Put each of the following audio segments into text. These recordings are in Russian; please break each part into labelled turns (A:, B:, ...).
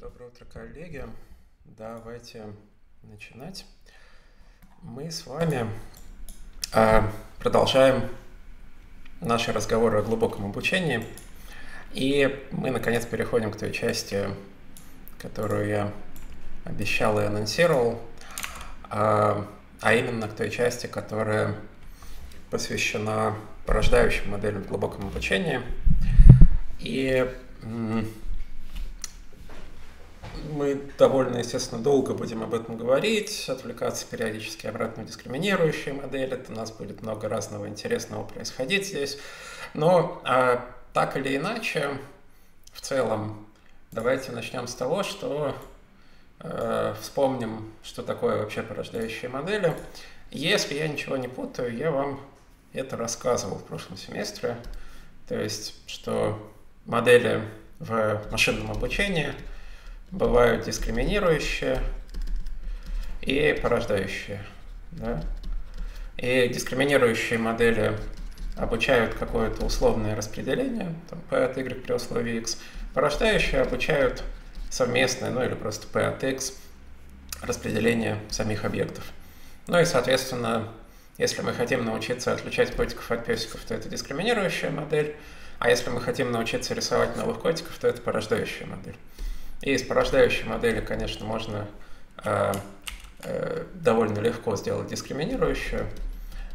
A: Доброе утро, коллеги. Давайте начинать. Мы с вами э, продолжаем наши разговоры о глубоком обучении. И мы, наконец, переходим к той части, которую я обещал и анонсировал, э, а именно к той части, которая посвящена порождающим моделям в глубоком обучении. И мы довольно, естественно, долго будем об этом говорить, отвлекаться периодически обратно в дискриминирующие модели. У нас будет много разного интересного происходить здесь. Но а, так или иначе, в целом, давайте начнем с того, что э, вспомним, что такое вообще порождающие модели. Если я ничего не путаю, я вам это рассказывал в прошлом семестре. То есть, что модели в машинном обучении – бывают дискриминирующие и порождающие. Да? И дискриминирующие модели обучают какое-то условное распределение, там, P от Y при условии X. Порождающие обучают совместное, ну или просто P от X распределение самих объектов. Ну и, соответственно, если мы хотим научиться отличать котиков от песиков, то это дискриминирующая модель, а если мы хотим научиться рисовать новых котиков, то это порождающая модель. И из порождающей модели, конечно, можно э, э, довольно легко сделать дискриминирующую,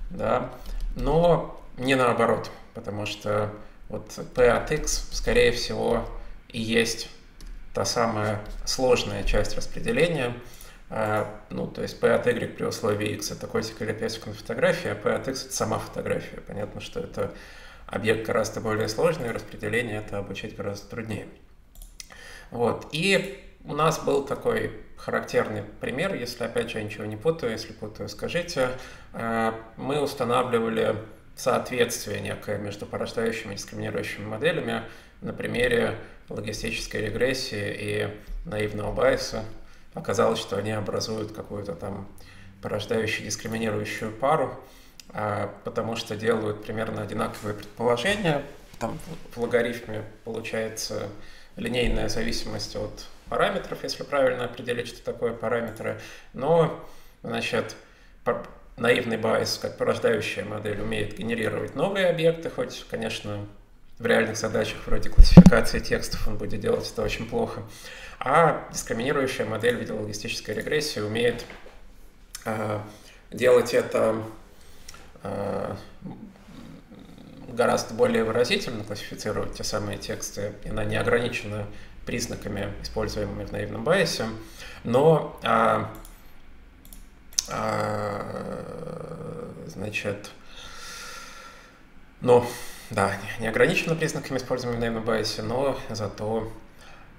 A: да, но не наоборот, потому что вот P от X, скорее всего, и есть та самая сложная часть распределения, э, ну, то есть P от Y при условии X это котик или песик на фотографии, а P от X это сама фотография. Понятно, что это объект гораздо более сложный, распределение это обучить гораздо труднее. Вот. И у нас был такой характерный пример, если опять же я ничего не путаю, если путаю, скажите. Э, мы устанавливали соответствие некое между порождающими и дискриминирующими моделями на примере логистической регрессии и наивного байса. Оказалось, что они образуют какую-то там порождающую дискриминирующую пару, э, потому что делают примерно одинаковые предположения. Там в логарифме получается линейная зависимость от параметров, если правильно определить, что такое параметры. Но, значит, наивный байс, как порождающая модель, умеет генерировать новые объекты, хоть, конечно, в реальных задачах вроде классификации текстов он будет делать это очень плохо. А дискриминирующая модель в виде логистической регрессии умеет э, делать это э, гораздо более выразительно классифицировать те самые тексты, и она не ограничена признаками, используемыми в наивном байсе, но а, а, значит, но да, не ограничена признаками, используемыми в наивном байсе, но зато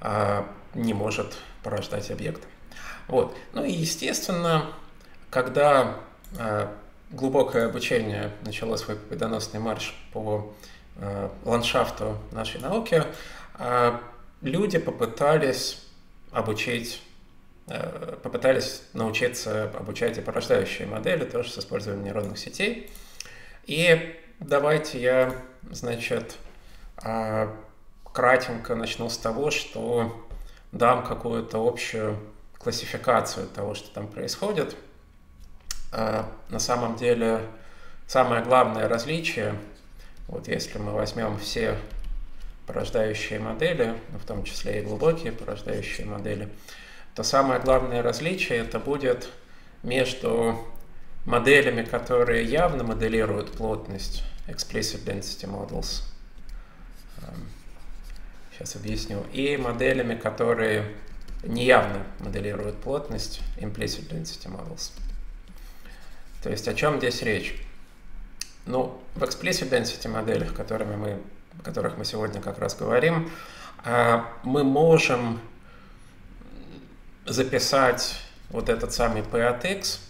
A: а, не может порождать объекты. Вот. Ну и естественно, когда а, глубокое обучение начало свой победоносный марш по э, ландшафту нашей науки, э, люди попытались обучить, э, попытались научиться обучать и порождающие модели, тоже с использованием нейронных сетей. И давайте я, значит, э, кратенько начну с того, что дам какую-то общую классификацию того, что там происходит – на самом деле самое главное различие, вот если мы возьмем все порождающие модели, ну, в том числе и глубокие порождающие модели, то самое главное различие это будет между моделями, которые явно моделируют плотность, explicit density models, сейчас объясню, и моделями, которые неявно моделируют плотность, implicit density models. То есть о чем здесь речь? Ну, в explicit density моделях, которыми мы, о которых мы сегодня как раз говорим, а, мы можем записать вот этот самый P от X,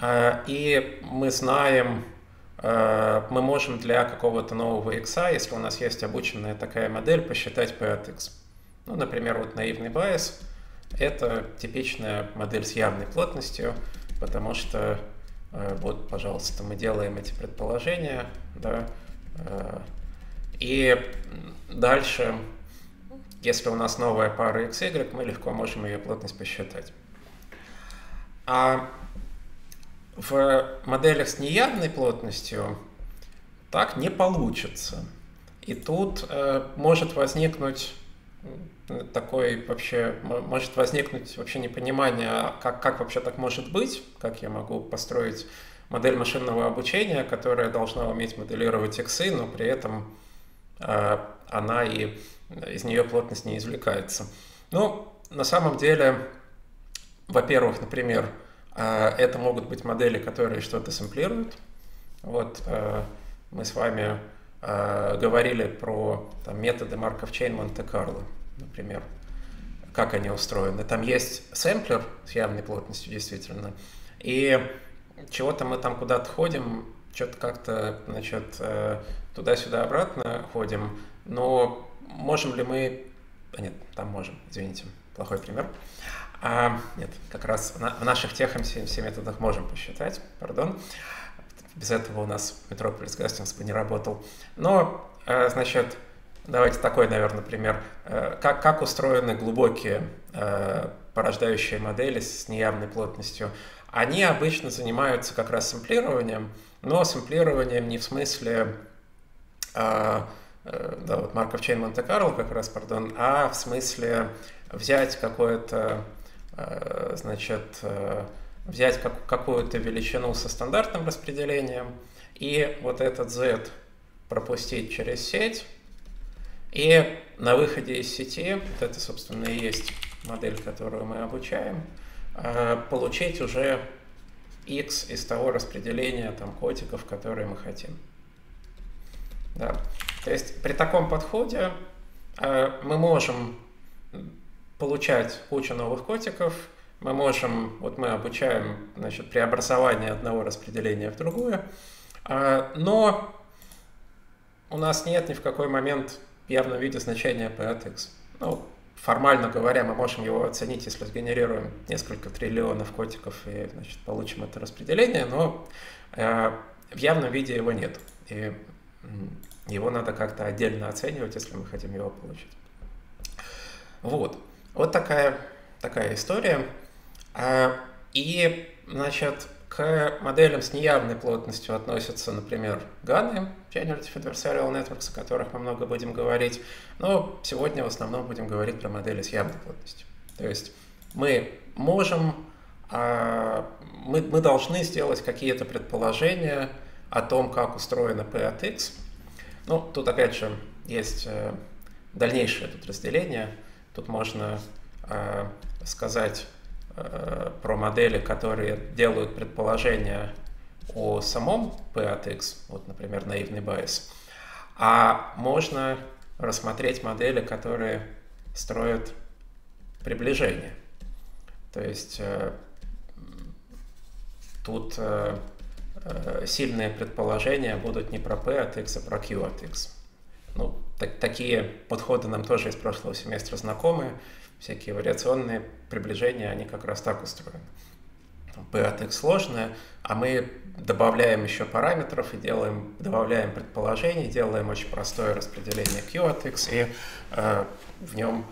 A: а, и мы знаем, а, мы можем для какого-то нового X, если у нас есть обученная такая модель, посчитать P от X. Ну, например, вот наивный байс – это типичная модель с явной плотностью, потому что вот, пожалуйста, мы делаем эти предположения, да, э, и дальше если у нас новая пара XY, мы легко можем ее плотность посчитать. А в моделях с неявной плотностью так не получится. И тут э, может возникнуть такой вообще, может возникнуть вообще непонимание, а как, как вообще так может быть, как я могу построить модель машинного обучения, которая должна уметь моделировать иксы, но при этом э, она и из нее плотность не извлекается. Ну, на самом деле, во-первых, например, э, это могут быть модели, которые что-то сэмплируют. Вот э, мы с вами э, говорили про там, методы Марков Чейн Монте-Карло например, как они устроены. Там есть сэмплер с явной плотностью, действительно, и чего-то мы там куда-то ходим, что-то как-то, значит, э, туда-сюда обратно ходим, но можем ли мы... А нет, там можем, извините, плохой пример. А, нет, как раз в наших тех все методах можем посчитать, пардон. Без этого у нас Metropolis Gastings бы не работал. Но, э, значит, Давайте такой, наверное, пример. Э, как, как устроены глубокие э, порождающие модели с неявной плотностью? Они обычно занимаются как раз сэмплированием, но сэмплированием не в смысле да, вот Марков Чейн Монте-Карло как раз, пардон, а в смысле взять какое-то, значит, взять как, какую-то величину со стандартным распределением и вот этот z пропустить через сеть, и на выходе из сети, вот это, собственно, и есть модель, которую мы обучаем, а, получить уже x из того распределения там, котиков, которые мы хотим. Да. То есть при таком подходе а, мы можем получать кучу новых котиков, мы можем, вот мы обучаем значит, преобразование одного распределения в другое, а, но у нас нет ни в какой момент явном виде значения p от x. Ну, формально говоря, мы можем его оценить, если сгенерируем несколько триллионов котиков и значит, получим это распределение, но э, в явном виде его нет. И его надо как-то отдельно оценивать, если мы хотим его получить. Вот. Вот такая, такая история. А, и, значит, к моделям с неявной плотностью относятся, например, GAN, Generative Adversarial Networks, о которых мы много будем говорить, но сегодня в основном будем говорить про модели с явной плотностью. То есть мы можем, а, мы, мы должны сделать какие-то предположения о том, как устроено P от X. Ну, тут опять же есть э, дальнейшее тут разделение. Тут можно э, сказать про модели, которые делают предположения о самом P от X, вот, например, наивный байс, а можно рассмотреть модели, которые строят приближение. То есть э, тут э, сильные предположения будут не про P от X, а про Q от X. Ну, так, такие подходы нам тоже из прошлого семестра знакомы всякие вариационные приближения, они как раз так устроены. P от x сложное, а мы добавляем еще параметров и делаем, добавляем предположений, делаем очень простое распределение Q от x и э, в нем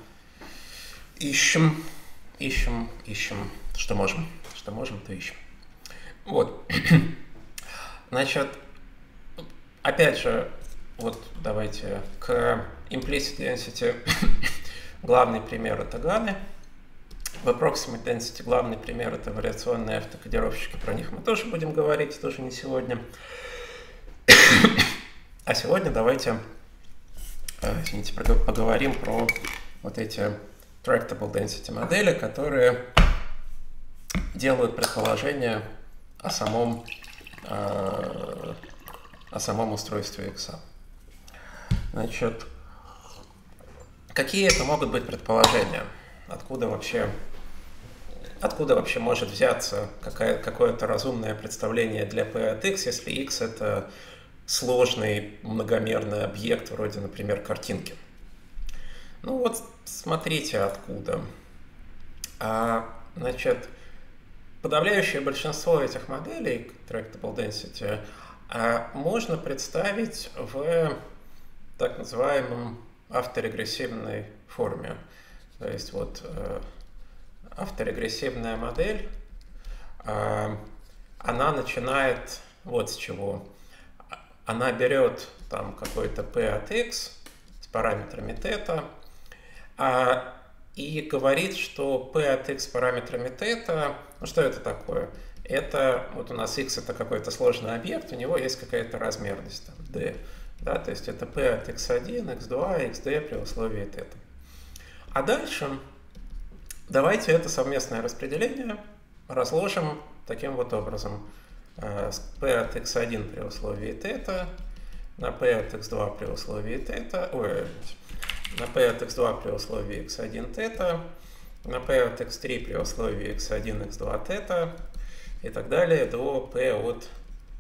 A: ищем, ищем, ищем, что можем, что можем, то ищем. Вот. Значит, опять же, вот давайте к implicit density Главный пример это ганы. В Approximate Density главный пример это вариационные автокодировщики. Про них мы тоже будем говорить, тоже не сегодня. А сегодня давайте, э, извините, поговорим про вот эти Tractable Density модели, которые делают предположение о самом, э, о самом устройстве X. Значит, Какие это могут быть предположения? Откуда вообще, откуда вообще может взяться какое-то разумное представление для P от X, если X это сложный многомерный объект, вроде, например, картинки? Ну вот, смотрите откуда. А, значит, подавляющее большинство этих моделей Tractable Density а, можно представить в так называемом авторегрессивной форме. То есть вот э, авторегрессивная модель, э, она начинает вот с чего. Она берет там какой-то p от x с параметрами θ, а, и говорит, что p от x с параметрами θ, ну что это такое? Это, вот у нас x это какой-то сложный объект, у него есть какая-то размерность, там, d. Да, то есть это p от x1, x2, xd при условии θ. А дальше давайте это совместное распределение разложим таким вот образом. Э, p от x1 при условии θ на p от x2 при условии θ, ой, на p от x2 при условии x1 θ, на p от x3 при условии x1, x2 θ и так далее до p от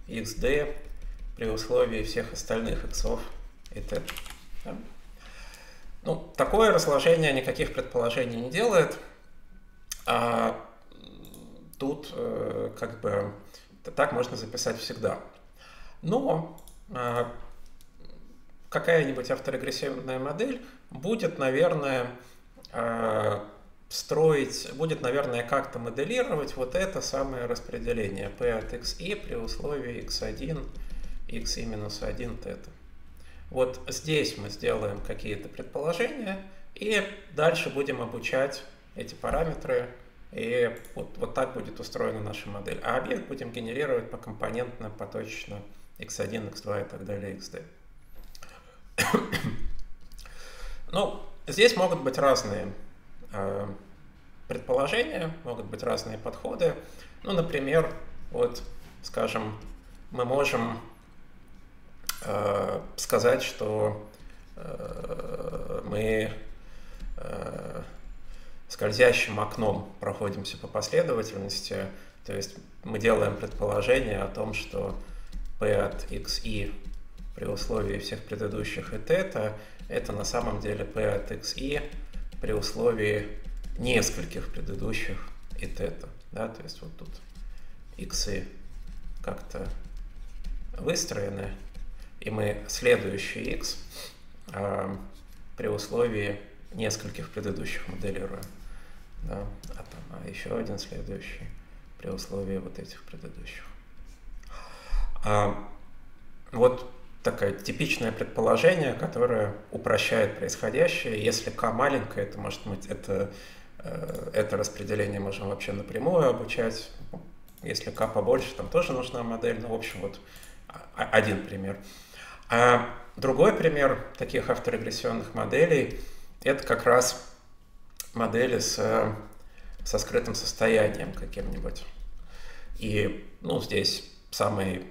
A: xd при условии всех остальных x и θ. Да? Ну, такое разложение никаких предположений не делает. А тут э, как бы так можно записать всегда. Но э, какая-нибудь авторегрессивная модель будет, наверное, э, строить, будет, наверное, как-то моделировать вот это самое распределение p от xi при условии x1, xi минус 1 θ. Вот здесь мы сделаем какие-то предположения и дальше будем обучать эти параметры, и вот, вот так будет устроена наша модель. А объект будем генерировать покомпонентно, поточно, x1, x2 и так далее, xd. ну, здесь могут быть разные э, предположения, могут быть разные подходы. Ну, например, вот, скажем, мы можем сказать, что э, мы э, скользящим окном проходимся по последовательности, то есть мы делаем предположение о том, что p от xi при условии всех предыдущих и θ это на самом деле p от xi при условии нескольких предыдущих и θ. Да? То есть вот тут иксы как-то выстроены, и мы следующий x э, при условии нескольких предыдущих моделируем да, а, там, а еще один следующий при условии вот этих предыдущих. А, вот такое типичное предположение, которое упрощает происходящее. Если k маленькое, то, может быть, это, э, это распределение можем вообще напрямую обучать. Если k побольше, там тоже нужна модель. Ну, в общем, вот один пример. А другой пример таких авторегрессионных моделей – это как раз модели с, со скрытым состоянием каким-нибудь. И ну, здесь самый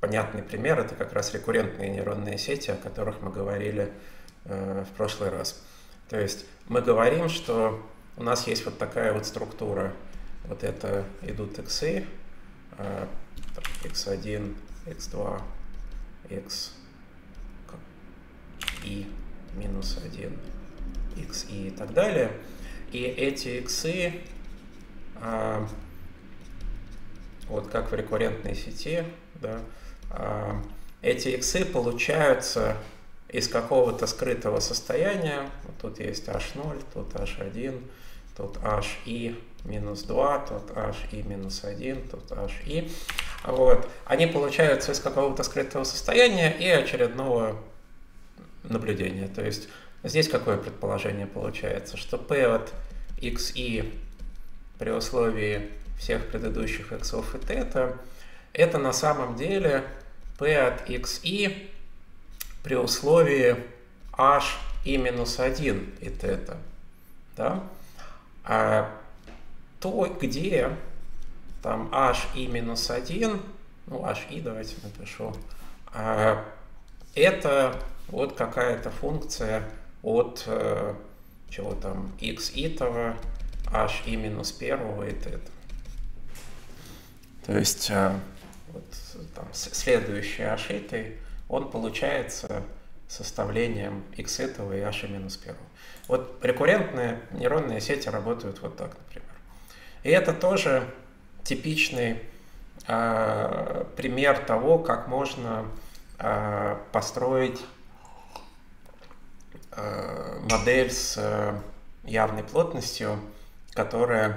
A: понятный пример – это как раз рекуррентные нейронные сети, о которых мы говорили э, в прошлый раз. То есть мы говорим, что у нас есть вот такая вот структура. Вот это идут иксы, э, x1, x2, x и минус 1, x и так далее. И эти иксы, а, вот как в рекуррентной сети, да, а, эти иксы получаются из какого-то скрытого состояния. Вот тут есть h0, тут h1, тут hi минус 2, тут hi минус 1, тут hi. Вот. Они получаются из какого-то скрытого состояния и очередного наблюдения. То есть Здесь какое предположение получается? Что p от xi при условии всех предыдущих x и θ это на самом деле p от xi при условии h и минус 1 и θ. Да? А то, где там h и минус 1, ну h и давайте напишу, а, это вот какая-то функция от э, чего там x итого h и минус первого и т. То есть э, вот, там, следующий h итый, он получается составлением x этого и h и минус первого. Вот рекуррентные нейронные сети работают вот так, например. И это тоже типичный э, пример того, как можно э, построить модель с явной плотностью, которая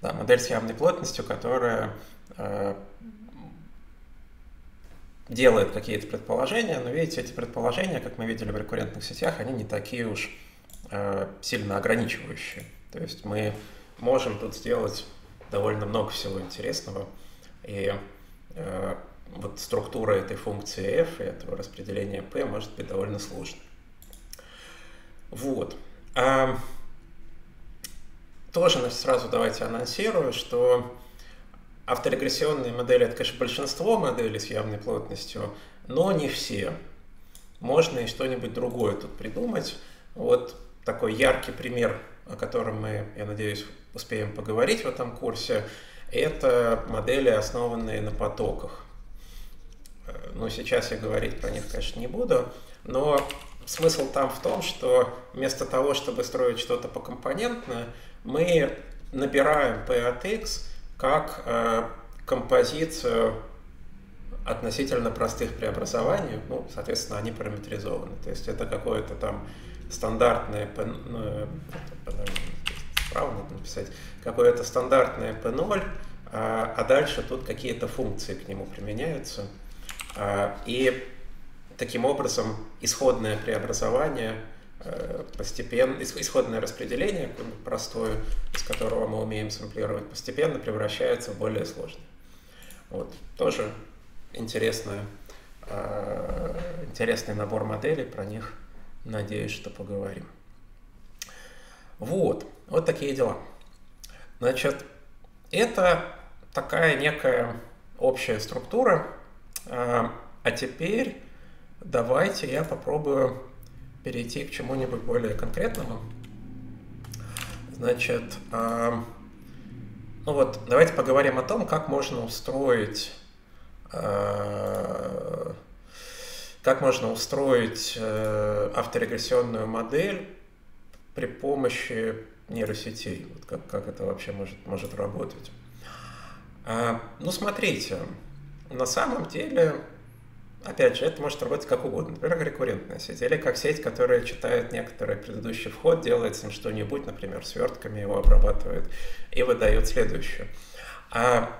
A: да, модель с явной плотностью, которая делает какие-то предположения, но видите, эти предположения, как мы видели в рекуррентных сетях, они не такие уж э, сильно ограничивающие. То есть мы можем тут сделать довольно много всего интересного, и э, вот структура этой функции f и этого распределения p может быть довольно сложной. Вот. А, тоже сразу давайте анонсирую, что Авторегрессионные модели – это, конечно, большинство моделей с явной плотностью, но не все. Можно и что-нибудь другое тут придумать. Вот такой яркий пример, о котором мы, я надеюсь, успеем поговорить в этом курсе, это модели, основанные на потоках. Ну, сейчас я говорить про них, конечно, не буду, но смысл там в том, что вместо того, чтобы строить что-то покомпонентно, мы набираем P от X как э, композицию относительно простых преобразований, ну, соответственно, они параметризованы. То есть это какое-то там стандартное, ну, справа надо написать, какое-то стандартное P0, а, а дальше тут какие-то функции к нему применяются. А, и таким образом исходное преобразование – Э, постепенно, исходное распределение, простое, из которого мы умеем сэмплировать, постепенно превращается в более сложное. Вот. Тоже интересная, э, интересный набор моделей, про них, надеюсь, что поговорим. Вот, вот такие дела. Значит, это такая некая общая структура. А, а теперь давайте я попробую перейти к чему-нибудь более конкретному. Значит, э, ну вот, давайте поговорим о том, как можно устроить, э, как можно устроить э, авторегрессионную модель при помощи нейросетей. Вот как, как это вообще может, может работать. Э, ну, смотрите, на самом деле Опять же, это может работать как угодно. Например, рекуррентная сеть. Или как сеть, которая читает некоторый предыдущий вход, делает с ним что-нибудь, например, свертками его обрабатывает и выдает следующую. А,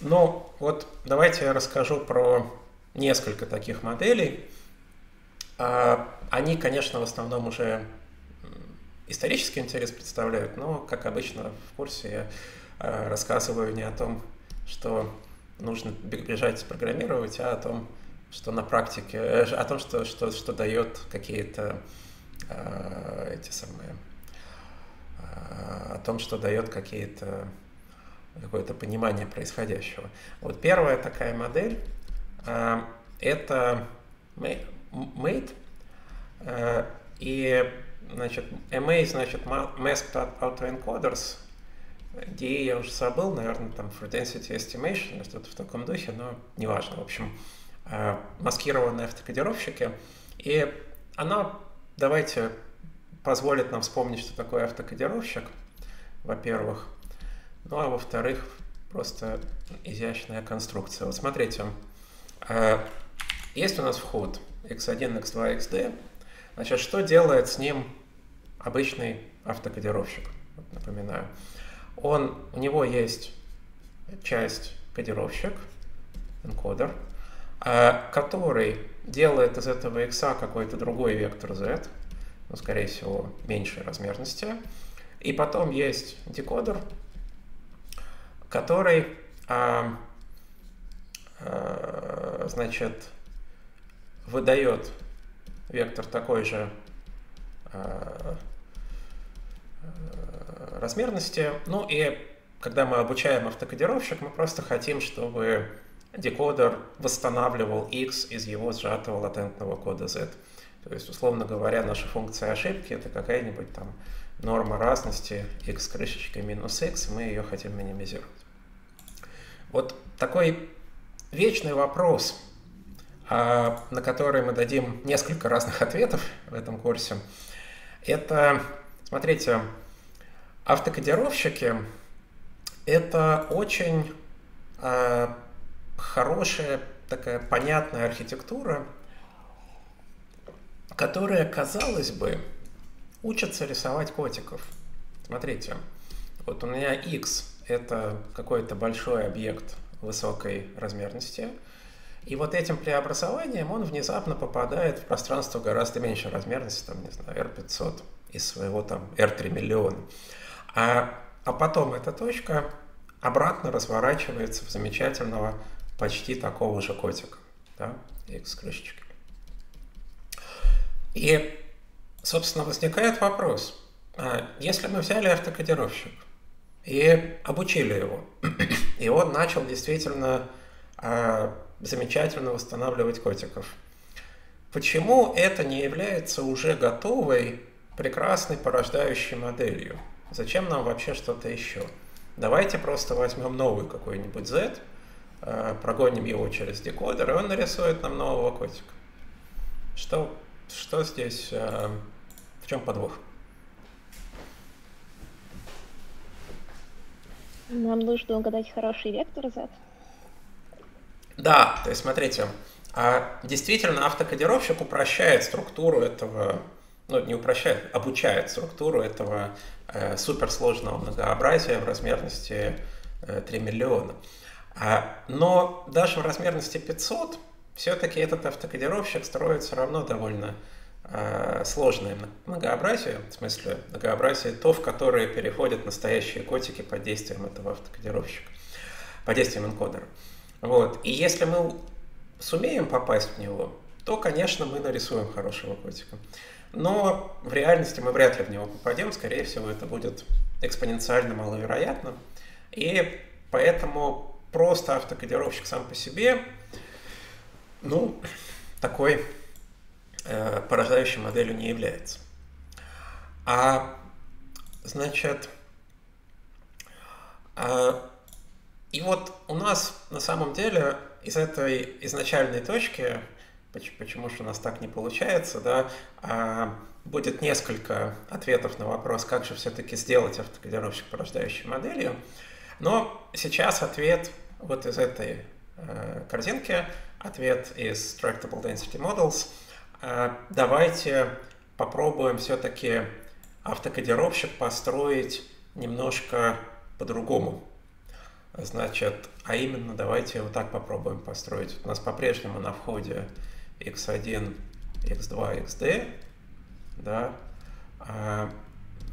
A: ну, вот давайте я расскажу про несколько таких моделей. А, они, конечно, в основном уже исторический интерес представляют, но, как обычно в курсе, я а, рассказываю не о том, что нужно бежать программировать, а о том, что на практике, э, о том, что, что, что дает какие-то э, эти самые, о том, что дает какие-то какое-то понимание происходящего. Вот первая такая модель это Mate, э, и значит, MA значит Masked Autoencoders, DE я уже забыл, наверное, там for density estimation, что-то в таком духе, но неважно. В общем, э, маскированные автокодировщики. И она, давайте, позволит нам вспомнить, что такое автокодировщик, во-первых. Ну, а во-вторых, просто изящная конструкция. Вот смотрите, есть у нас вход x1, x2, xd. Значит, что делает с ним обычный автокодировщик? Вот, напоминаю он, у него есть часть кодировщик, энкодер, а, который делает из этого x какой-то другой вектор z, ну, скорее всего, меньшей размерности. И потом есть декодер, который, а, а, значит, выдает вектор такой же а, размерности. Ну и когда мы обучаем автокодировщик, мы просто хотим, чтобы декодер восстанавливал x из его сжатого латентного кода z. То есть, условно говоря, наша функция ошибки это какая-нибудь там норма разности x крышечкой минус x, мы ее хотим минимизировать. Вот такой вечный вопрос, а, на который мы дадим несколько разных ответов в этом курсе, это, смотрите, Автокодировщики – это очень э, хорошая, такая понятная архитектура, которые, казалось бы, учатся рисовать котиков. Смотрите, вот у меня x – это какой-то большой объект высокой размерности, и вот этим преобразованием он внезапно попадает в пространство гораздо меньшей размерности, там, не знаю, R500 из своего там R3 миллиона. А, а потом эта точка обратно разворачивается в замечательного почти такого же котика, да, x крышечки. И, собственно, возникает вопрос, а если мы взяли автокодировщик и обучили его, и он начал действительно а, замечательно восстанавливать котиков, почему это не является уже готовой, прекрасной порождающей моделью? Зачем нам вообще что-то еще? Давайте просто возьмем новый какой-нибудь Z, а, прогоним его через декодер, и он нарисует нам нового котика. Что что здесь, э, в чем подвох?
B: Нам нужно угадать хороший вектор Z.
A: Да, то есть смотрите, а действительно автокодировщик упрощает структуру этого, ну не упрощает, обучает структуру этого э, суперсложного многообразия в размерности э, 3 миллиона. А, но даже в размерности 500 все-таки этот автокодировщик строит все равно довольно сложное многообразие, в смысле многообразие то, в которое переходят настоящие котики под действием этого автокодировщика, под действием энкодера. Вот. И если мы сумеем попасть в него, то, конечно, мы нарисуем хорошего котика. Но в реальности мы вряд ли в него попадем, скорее всего, это будет экспоненциально маловероятно. И поэтому просто автокодировщик сам по себе ну, такой э, порождающей моделью не является. А, значит, э, и вот у нас на самом деле из этой изначальной точки, почему же у нас так не получается, да, э, будет несколько ответов на вопрос, как же все-таки сделать автокодировщик порождающей моделью. Но сейчас ответ вот из этой э, корзинки ответ из Tractable Density Models. А, давайте попробуем все-таки автокодировщик построить немножко по-другому. Значит, а именно давайте вот так попробуем построить. У нас по-прежнему на входе x1, x2, xd, да, а,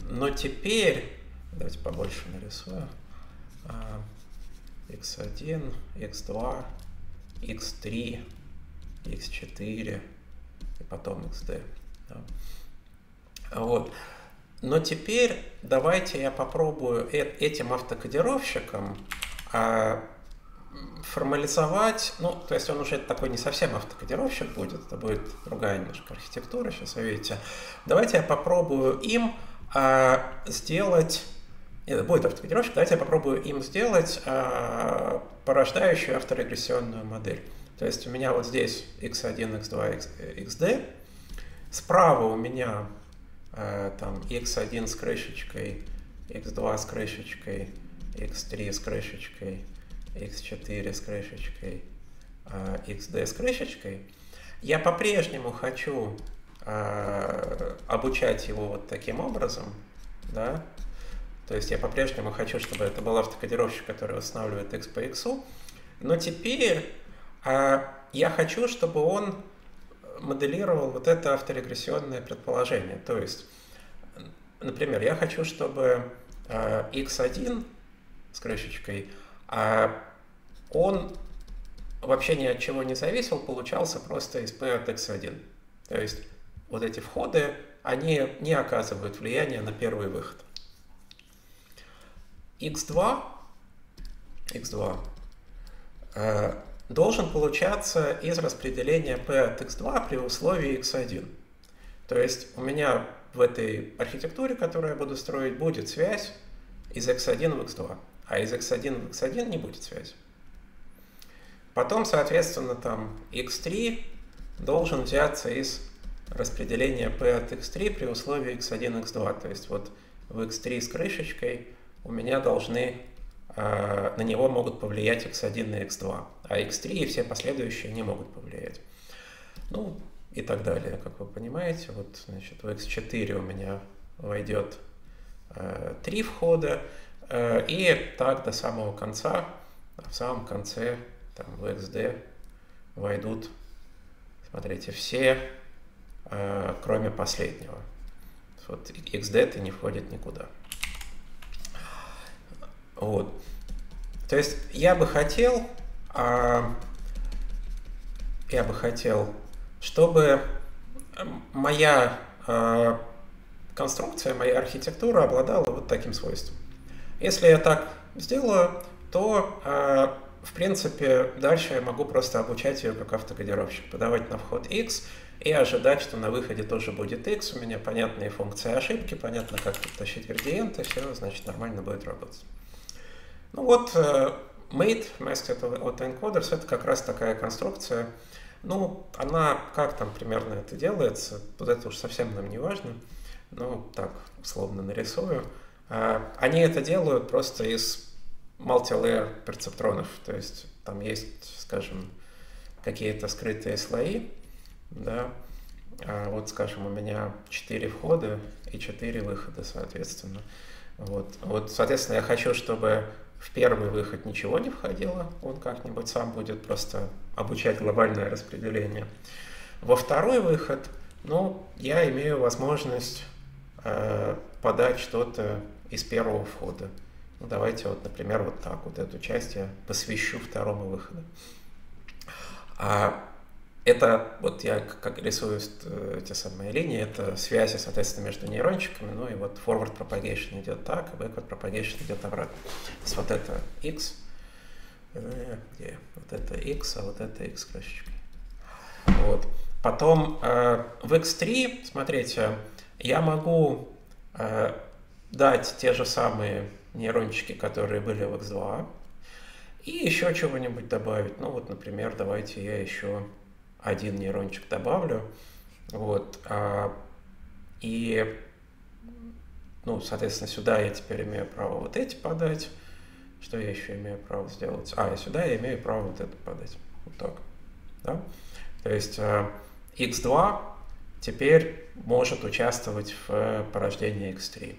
A: но теперь, давайте побольше нарисую, x1, x2, x3, x4 и потом xd. Да. Вот. Но теперь давайте я попробую э этим автокодировщиком а, формализовать, ну, то есть он уже такой не совсем автокодировщик будет, это будет другая немножко архитектура, сейчас вы видите. Давайте я попробую им а, сделать, это будет автокодировщик, давайте я попробую им сделать а, порождающую авторегрессионную модель. То есть у меня вот здесь x1, x2, xd, справа у меня э, там x1 с крышечкой, x2 с крышечкой, x3 с крышечкой, x4 с крышечкой, э, xd с крышечкой. Я по-прежнему хочу э, обучать его вот таким образом, да, то есть я по-прежнему хочу, чтобы это был автокодировщик, который восстанавливает x по x, но теперь а, я хочу, чтобы он моделировал вот это авторегрессионное предположение. То есть, например, я хочу, чтобы x1 с крышечкой, а он вообще ни от чего не зависел, получался просто из p от x1. То есть вот эти входы, они не оказывают влияния на первый выход x2, x2 э, должен получаться из распределения p от x2 при условии x1. То есть у меня в этой архитектуре, которую я буду строить, будет связь из x1 в x2, а из x1 в x1 не будет связи. Потом, соответственно, там x3 должен взяться из распределения p от x3 при условии x1, x2. То есть вот в x3 с крышечкой у меня должны, э, на него могут повлиять x1 и x2, а x3 и все последующие не могут повлиять. Ну, и так далее, как вы понимаете. Вот, значит, в X4 у меня войдет э, три входа, э, и так до самого конца, а в самом конце там, в XD войдут, смотрите, все, э, кроме последнего. Вот XD не входит никуда. Вот. То есть я бы хотел, а, я бы хотел, чтобы моя а, конструкция, моя архитектура обладала вот таким свойством. Если я так сделаю, то, а, в принципе, дальше я могу просто обучать ее как автокодировщик, подавать на вход x и ожидать, что на выходе тоже будет x, у меня понятные функции ошибки, понятно, как тащить градиенты, все, значит, нормально будет работать. Ну вот, э, made, Masked Autoencoders, это как раз такая конструкция. Ну, она, как там примерно это делается, вот это уж совсем нам не важно. Ну, так, условно нарисую. А, они это делают просто из multi-layer перцептронов. То есть там есть, скажем, какие-то скрытые слои, да, а вот, скажем, у меня 4 входа и 4 выхода, соответственно. Вот, вот, соответственно, я хочу, чтобы в первый выход ничего не входило, он как-нибудь сам будет просто обучать глобальное распределение. Во второй выход, ну, я имею возможность э, подать что-то из первого входа. Ну, давайте вот, например, вот так вот эту часть я посвящу второму выходу. А это, вот я как рисую эти самые линии, это связи, соответственно, между нейрончиками, ну и вот forward propagation идет так, а backward propagation идет обратно. То есть вот это x, э, где? Вот это x, а вот это x крошечкой. Вот. Потом э, в x3, смотрите, я могу э, дать те же самые нейрончики, которые были в x2, и еще чего-нибудь добавить. Ну вот, например, давайте я еще один нейрончик добавлю. Вот. А, и, ну, соответственно, сюда я теперь имею право вот эти подать. Что я еще имею право сделать? А, и сюда я имею право вот это подать. Вот так. Да? То есть x2 а, теперь может участвовать в порождении x3.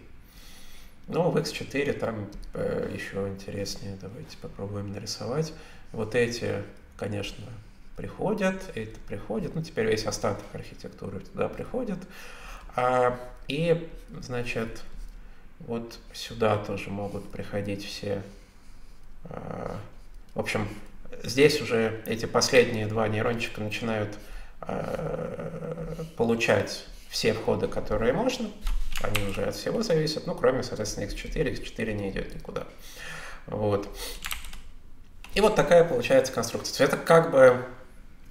A: Ну, в x4 там э, еще интереснее. Давайте попробуем нарисовать. Вот эти, конечно, приходят, это приходит, ну теперь весь остаток архитектуры туда приходит. А, и, значит, вот сюда тоже могут приходить все. А, в общем, здесь уже эти последние два нейрончика начинают а, получать все входы, которые можно. Они уже от всего зависят, ну, кроме, соответственно, x4. x4 не идет никуда. Вот. И вот такая получается конструкция. Это как бы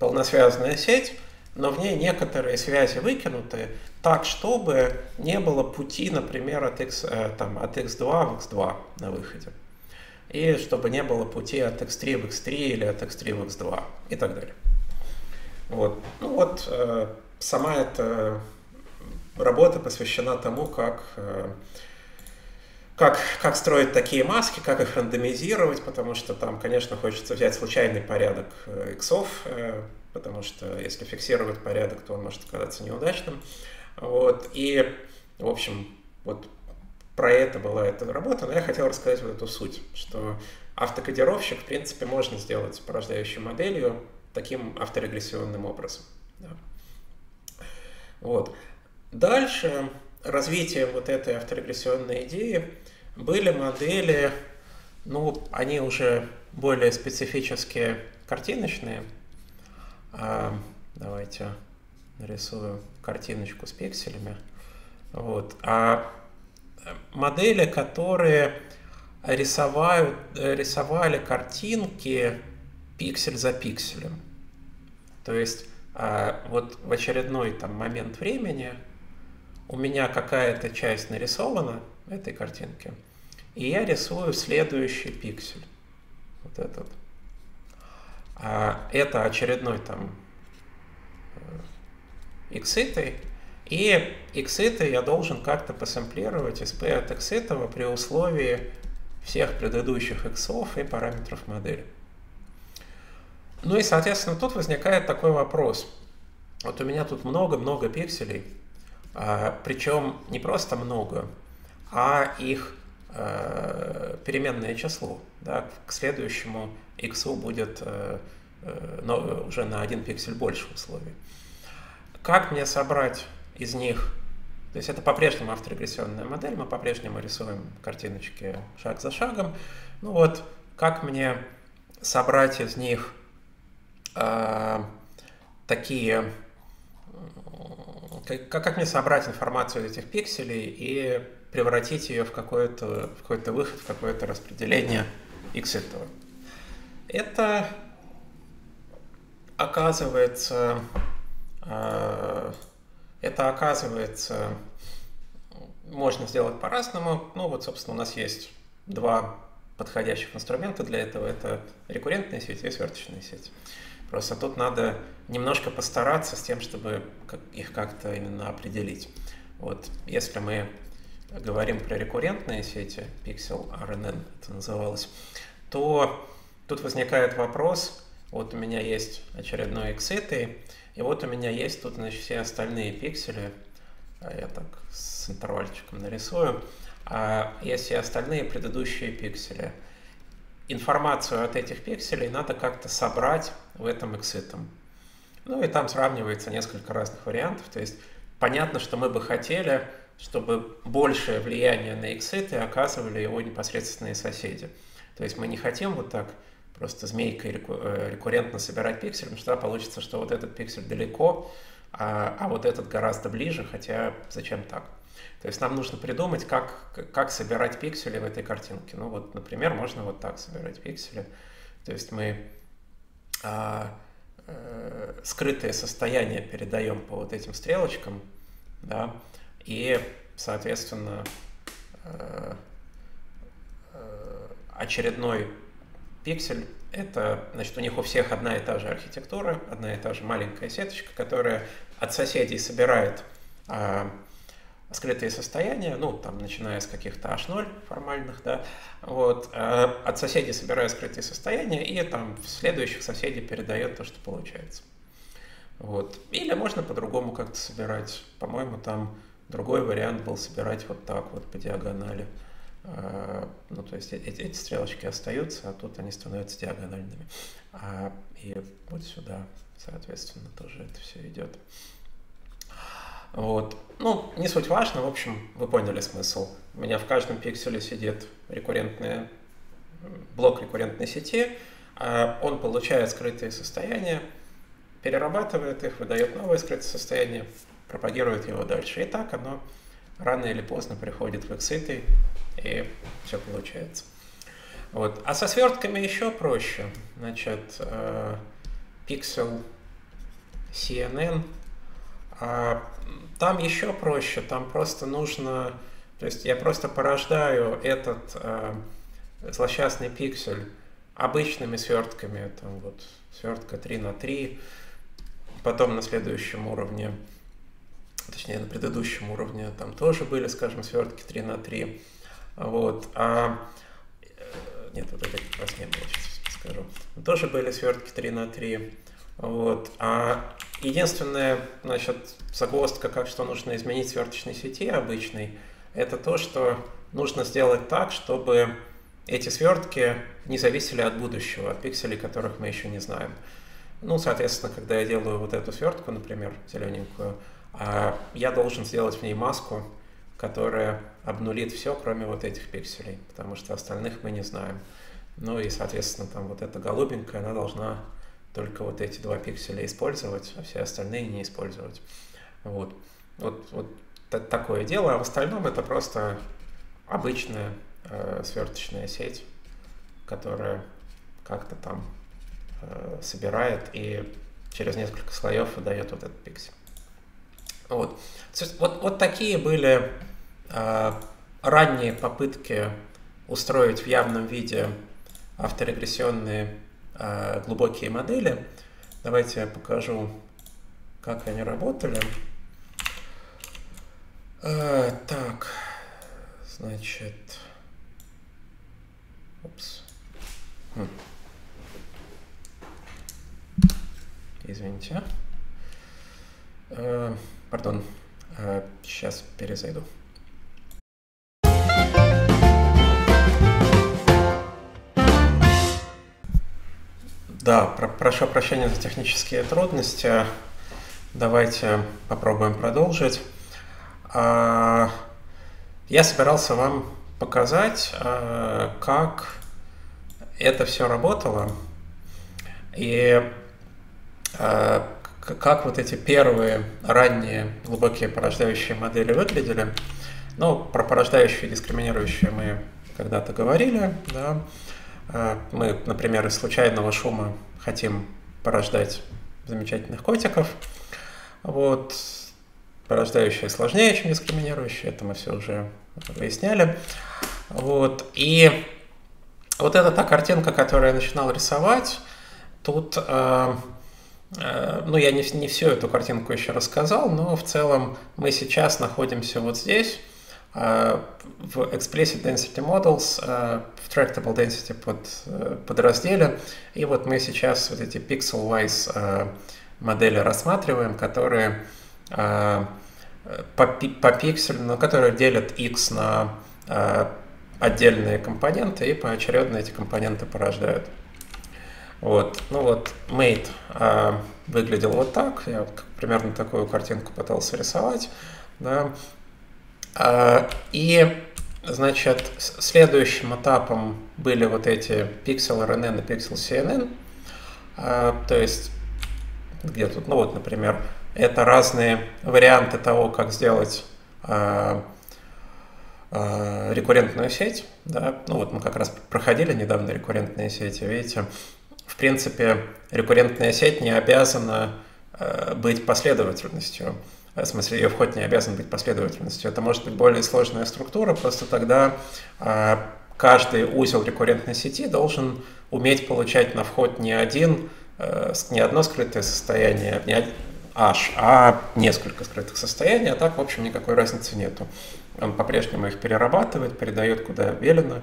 A: полносвязанная сеть, но в ней некоторые связи выкинуты так, чтобы не было пути, например, от, x, э, там, от x2 в x2 на выходе. И чтобы не было пути от x3 в x3 или от x3 в x2 и так далее. Вот. Ну вот э, сама эта работа посвящена тому, как, э, как, как строить такие маски, как их рандомизировать, потому что там, конечно, хочется взять случайный порядок иксов, потому что если фиксировать порядок, то он может оказаться неудачным. Вот. И, в общем, вот про это была эта работа, но я хотел рассказать вот эту суть, что автокодировщик, в принципе, можно сделать порождающей моделью таким авторегрессионным образом. Да. Вот. Дальше развитием вот этой авторегрессионной идеи были модели, ну, они уже более специфические картиночные, а, давайте нарисую картиночку с пикселями. Вот. А модели, которые рисовают, рисовали картинки пиксель за пикселем. То есть а, вот в очередной там момент времени у меня какая-то часть нарисована этой картинки, и я рисую следующий пиксель. Вот этот. А это очередной там икситой, э, и икситы я должен как-то посэмплировать из p от икситого при условии всех предыдущих иксов и параметров модели. Ну и, соответственно, тут возникает такой вопрос. вот у меня тут много-много пикселей, а, причем не просто много, а их а, переменное число. Да, к следующему x будет а, но, уже на один пиксель больше условий. Как мне собрать из них, то есть это по-прежнему авторегрессионная модель, мы по-прежнему рисуем картиночки шаг за шагом. Ну вот, как мне собрать из них э, такие как, как мне собрать информацию из этих пикселей и превратить ее в какой-то какой-то выход, в какое-то распределение x этого. Это оказывается, э, это оказывается можно сделать по-разному. Ну вот, собственно, у нас есть два подходящих инструмента для этого. Это рекуррентная сеть и сверточная сеть. Просто тут надо немножко постараться с тем, чтобы их как-то именно определить. Вот, если мы говорим про рекуррентные сети, Pixel RNN это называлось, то тут возникает вопрос, вот у меня есть очередной exit, и вот у меня есть тут значит, все остальные пиксели, а я так с интервальчиком нарисую, а есть все остальные предыдущие пиксели – информацию от этих пикселей надо как-то собрать в этом экситом. Ну и там сравнивается несколько разных вариантов. То есть понятно, что мы бы хотели, чтобы большее влияние на экситы оказывали его непосредственные соседи. То есть мы не хотим вот так просто змейкой э, рекуррентно собирать пиксель, потому что получится, что вот этот пиксель далеко, а, а вот этот гораздо ближе, хотя зачем так? То есть нам нужно придумать, как, как собирать пиксели в этой картинке. Ну вот, например, можно вот так собирать пиксели. То есть мы а, э, скрытое состояние передаем по вот этим стрелочкам, да, и, соответственно, э, э, очередной пиксель это, значит, у них у всех одна и та же архитектура, одна и та же маленькая сеточка, которая от соседей собирает а, скрытые состояния, ну, там, начиная с каких-то H0 формальных, да, вот, э, от соседей собираю скрытые состояния и там в следующих соседей передает то, что получается. Вот. Или можно по-другому как-то собирать. По-моему, там другой вариант был собирать вот так вот по диагонали. Э, ну, то есть эти, эти стрелочки остаются, а тут они становятся диагональными. А, и вот сюда, соответственно, тоже это все идет. Вот. Ну, не суть важно, в общем, вы поняли смысл. У меня в каждом пикселе сидит рекуррентный блок рекуррентной сети, а он получает скрытые состояния, перерабатывает их, выдает новое скрытое состояние, пропагирует его дальше. И так оно рано или поздно приходит в экситы, и все получается. Вот. А со свертками еще проще. Значит, э, пиксел CNN а там еще проще, там просто нужно, то есть я просто порождаю этот э, злосчастный пиксель обычными свертками, там вот свертка 3 на 3, потом на следующем уровне, точнее на предыдущем уровне, там тоже были, скажем, свертки 3 на 3, вот, а э, нет, вот это как раз не было, сейчас скажу, тоже были свертки 3 на 3, вот, а Единственная, значит, загвоздка, как что нужно изменить в сверточной сети обычной, это то, что нужно сделать так, чтобы эти свертки не зависели от будущего, от пикселей, которых мы еще не знаем. Ну, соответственно, когда я делаю вот эту свертку, например, зелененькую, я должен сделать в ней маску, которая обнулит все, кроме вот этих пикселей, потому что остальных мы не знаем. Ну и, соответственно, там вот эта голубенькая, она должна только вот эти два пикселя использовать, а все остальные не использовать. Вот, вот, вот такое дело. А в остальном это просто обычная э, сверточная сеть, которая как-то там э, собирает и через несколько слоев выдает вот этот пиксель. Вот. Вот, вот такие были э, ранние попытки устроить в явном виде авторегрессионные э, глубокие модели. Давайте я покажу, как они работали. Э, так, значит, упс. Хм. Извините. Э, пардон, э, сейчас перезайду. Да, про прошу прощения за технические трудности. Давайте попробуем продолжить. А, я собирался вам показать, а, как это все работало и а, как вот эти первые ранние глубокие порождающие модели выглядели. Ну, про порождающие и дискриминирующие мы когда-то говорили, да. А, мы, например, из случайного шума хотим порождать замечательных котиков. Вот. Порождающие сложнее, чем дискриминирующие, это мы все уже выясняли. Вот. И вот это та картинка, которую я начинал рисовать. Тут, э, э, ну, я не, не всю эту картинку еще рассказал, но в целом мы сейчас находимся вот здесь. Э, в Explicit Density Models, э, в Tractable Density под, э, подразделе. И вот мы сейчас вот эти pixel-wise модели рассматриваем, которые по, по пикселю, ну, которые делят x на отдельные компоненты и поочередно эти компоненты порождают. Вот. Ну вот, mate выглядел вот так. Я примерно такую картинку пытался рисовать. Да. А, и, значит, следующим этапом были вот эти Pixel RNN и Pixel CNN. А, то есть, где тут, ну вот, например, это разные варианты того, как сделать а, рекуррентную сеть. Да? Ну вот мы как раз проходили недавно рекуррентные сети, видите. В принципе, рекуррентная сеть не обязана быть последовательностью. В смысле, ее вход не обязан быть последовательностью. Это может быть более сложная структура, просто тогда а, каждый узел рекуррентной сети должен уметь получать на вход не один, э, не одно скрытое состояние, не H, а несколько скрытых состояний, а так, в общем, никакой разницы нету. Он по-прежнему их перерабатывает, передает куда велено,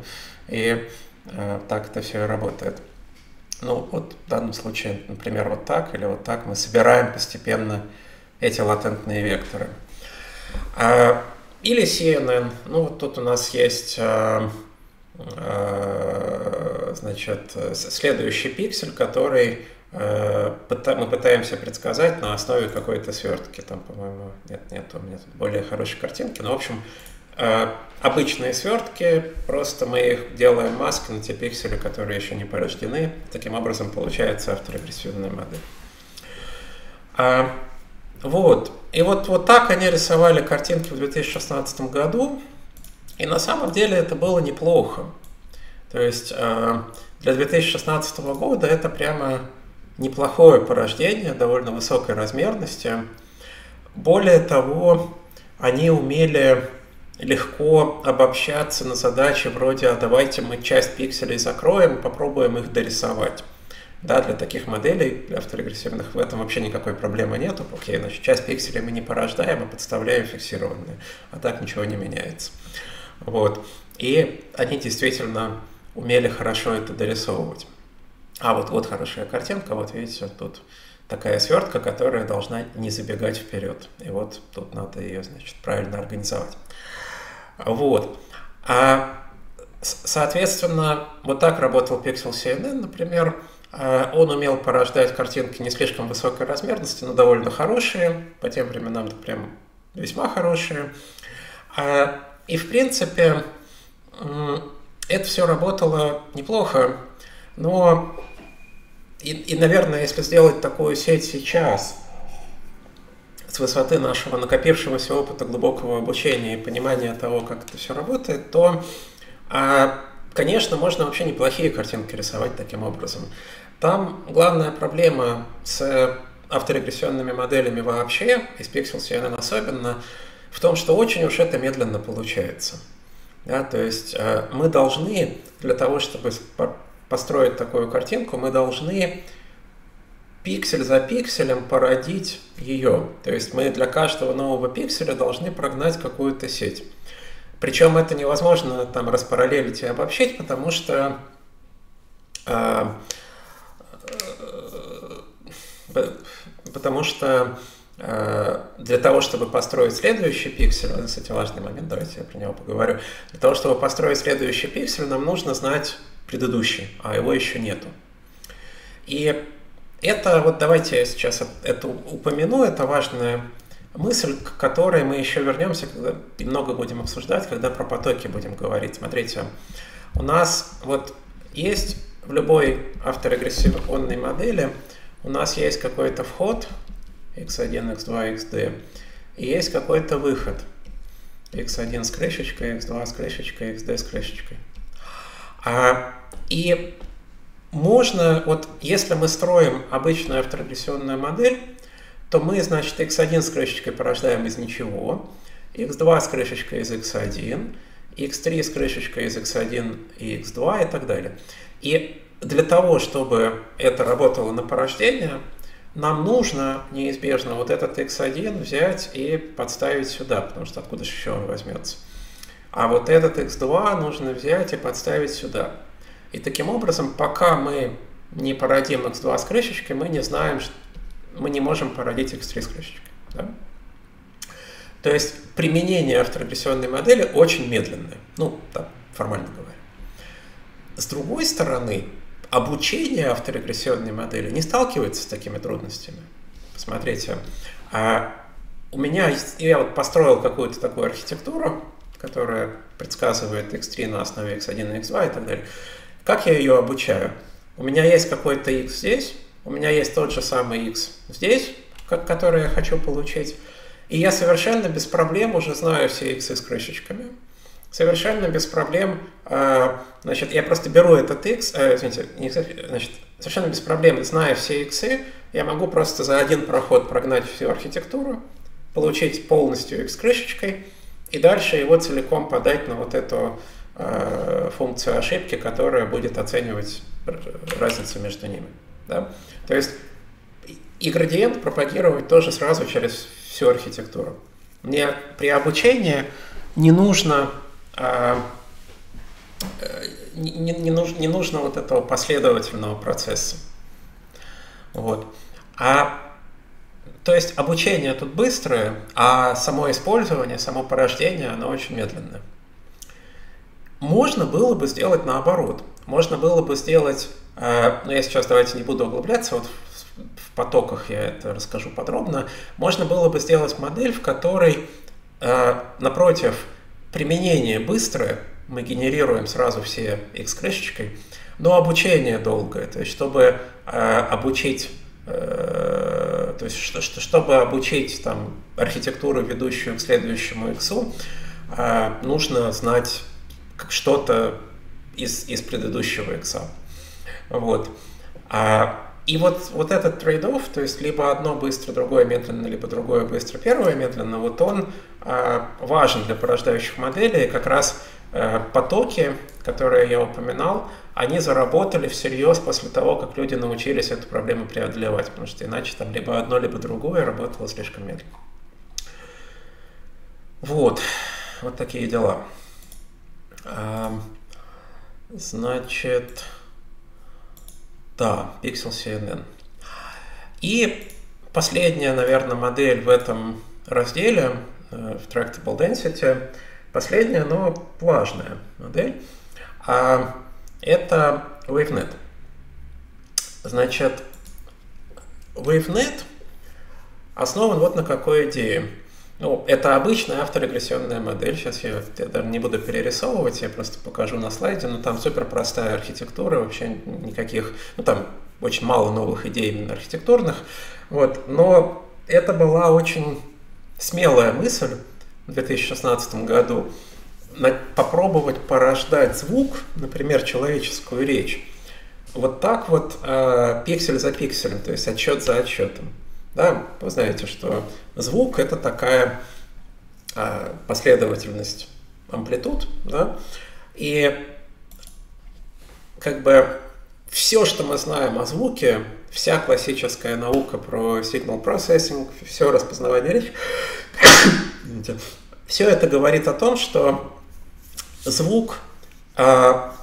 A: и э, так это все и работает. Ну, вот в данном случае, например, вот так или вот так мы собираем постепенно эти латентные векторы. А, или CNN. Ну, вот тут у нас есть а, а, значит, следующий пиксель, который мы пытаемся предсказать на основе какой-то свертки. Там, по-моему, нет, нет, у меня тут более хорошие картинки. Но, в общем, обычные свертки, просто мы их делаем маски на те пиксели, которые еще не порождены. Таким образом получается авторегрессивная модель. Вот. И вот, вот так они рисовали картинки в 2016 году. И на самом деле это было неплохо. То есть э, для 2016 года это прямо неплохое порождение, довольно высокой размерности. Более того, они умели легко обобщаться на задачи вроде «а давайте мы часть пикселей закроем, попробуем их дорисовать». Да, для таких моделей, для авторегрессивных, в этом вообще никакой проблемы нету. Окей, значит, часть пикселей мы не порождаем, а подставляем фиксированные. А так ничего не меняется. Вот. И они действительно умели хорошо это дорисовывать. А вот, вот хорошая картинка, вот видите, тут такая свертка, которая должна не забегать вперед. И вот тут надо ее, значит, правильно организовать. Вот. А, соответственно, вот так работал Pixel CNN, например, а, он умел порождать картинки не слишком высокой размерности, но довольно хорошие, по тем временам -то прям весьма хорошие. А, и в принципе это все работало неплохо, но и, и, наверное, если сделать такую сеть сейчас, с высоты нашего накопившегося опыта глубокого обучения и понимания того, как это все работает, то а, Конечно, можно вообще неплохие картинки рисовать таким образом. Там главная проблема с авторегрессионными моделями вообще, и с Pixel CNN особенно, в том, что очень уж это медленно получается. Да, то есть э, мы должны, для того, чтобы построить такую картинку, мы должны пиксель за пикселем породить ее. То есть мы для каждого нового пикселя должны прогнать какую-то сеть. Причем это невозможно там распараллелить и обобщить, потому что э, потому что э, для того, чтобы построить следующий пиксель, это, кстати, важный момент, давайте я про него поговорю. Для того, чтобы построить следующий пиксель, нам нужно знать предыдущий, а его еще нету. И это, вот давайте я сейчас это упомяну, это важная мысль, к которой мы еще вернемся, когда много будем обсуждать, когда про потоки будем говорить. Смотрите, у нас вот есть в любой авторегрессионной модели у нас есть какой-то вход x1, x2, xd, и есть какой-то выход x1 с крышечкой, x2 с крышечкой, xd с крышечкой. А, и можно, вот если мы строим обычную авторегрессионную модель, то мы, значит, x1 с крышечкой порождаем из ничего, x2 с крышечкой из x1, x3 с крышечкой из x1 и x2 и так далее. И для того, чтобы это работало на порождение, нам нужно неизбежно вот этот x1 взять и подставить сюда, потому что откуда же еще он возьмется. А вот этот x2 нужно взять и подставить сюда. И таким образом, пока мы не породим x2 с крышечкой, мы не знаем, мы не можем породить x3 с крышечкой. Да? То есть применение авторегрессионной модели очень медленное, ну, так, формально говоря. С другой стороны, обучение авторегрессионной модели не сталкивается с такими трудностями. Посмотрите, а у меня, я вот построил какую-то такую архитектуру, которая предсказывает x3 на основе x1 и x2 и так далее. Как я ее обучаю? У меня есть какой-то x здесь, у меня есть тот же самый x здесь, который я хочу получить, и я совершенно без проблем уже знаю все x с крышечками. Совершенно без проблем, а, значит, я просто беру этот x, э, извините, значит, совершенно без проблем, зная все x, я могу просто за один проход прогнать всю архитектуру, получить полностью x крышечкой, и дальше его целиком подать на вот эту Э, функцию ошибки, которая будет оценивать разницу между ними. Да? То есть и градиент пропагировать тоже сразу через всю архитектуру. Мне при обучении не нужно а, э, не, не, нужно, не нужно вот этого последовательного процесса. Вот. А то есть обучение тут быстрое, а само использование, само порождение, оно очень медленное. Можно было бы сделать наоборот. Можно было бы сделать, э, ну я сейчас давайте не буду углубляться, вот в потоках я это расскажу подробно. Можно было бы сделать модель, в которой э, напротив применение быстрое, мы генерируем сразу все x крышечкой, но обучение долгое, то есть чтобы э, обучить то есть что, что, чтобы обучить там архитектуру, ведущую к следующему x, нужно знать как что-то из, из предыдущего икса. Вот. А, и вот, вот этот trade-off, то есть либо одно быстро, другое медленно, либо другое быстро, первое медленно, вот он а, важен для порождающих моделей. Как раз а, потоки, которые я упоминал, они заработали всерьез после того, как люди научились эту проблему преодолевать, потому что иначе там либо одно, либо другое работало слишком медленно. Вот, вот такие дела. Значит, да, Pixel CNN. И последняя, наверное, модель в этом разделе, э, в Tractable Density, последняя, но важная модель, а это WaveNet. Значит, WaveNet основан вот на какой идее. Ну, это обычная авторегрессионная модель. Сейчас я, даже не буду перерисовывать, я просто покажу на слайде. Но там супер простая архитектура, вообще никаких, ну там очень мало новых идей именно архитектурных. Вот. Но это была очень смелая мысль в 2016 году попробовать порождать звук, например, человеческую речь, вот так вот э, пиксель за пикселем, то есть отчет за отчетом. Да, вы знаете, что звук это такая а, последовательность амплитуд, да, и как бы все, что мы знаем о звуке, вся классическая наука про signal processing, все распознавание речи, все это говорит о том, что звук а,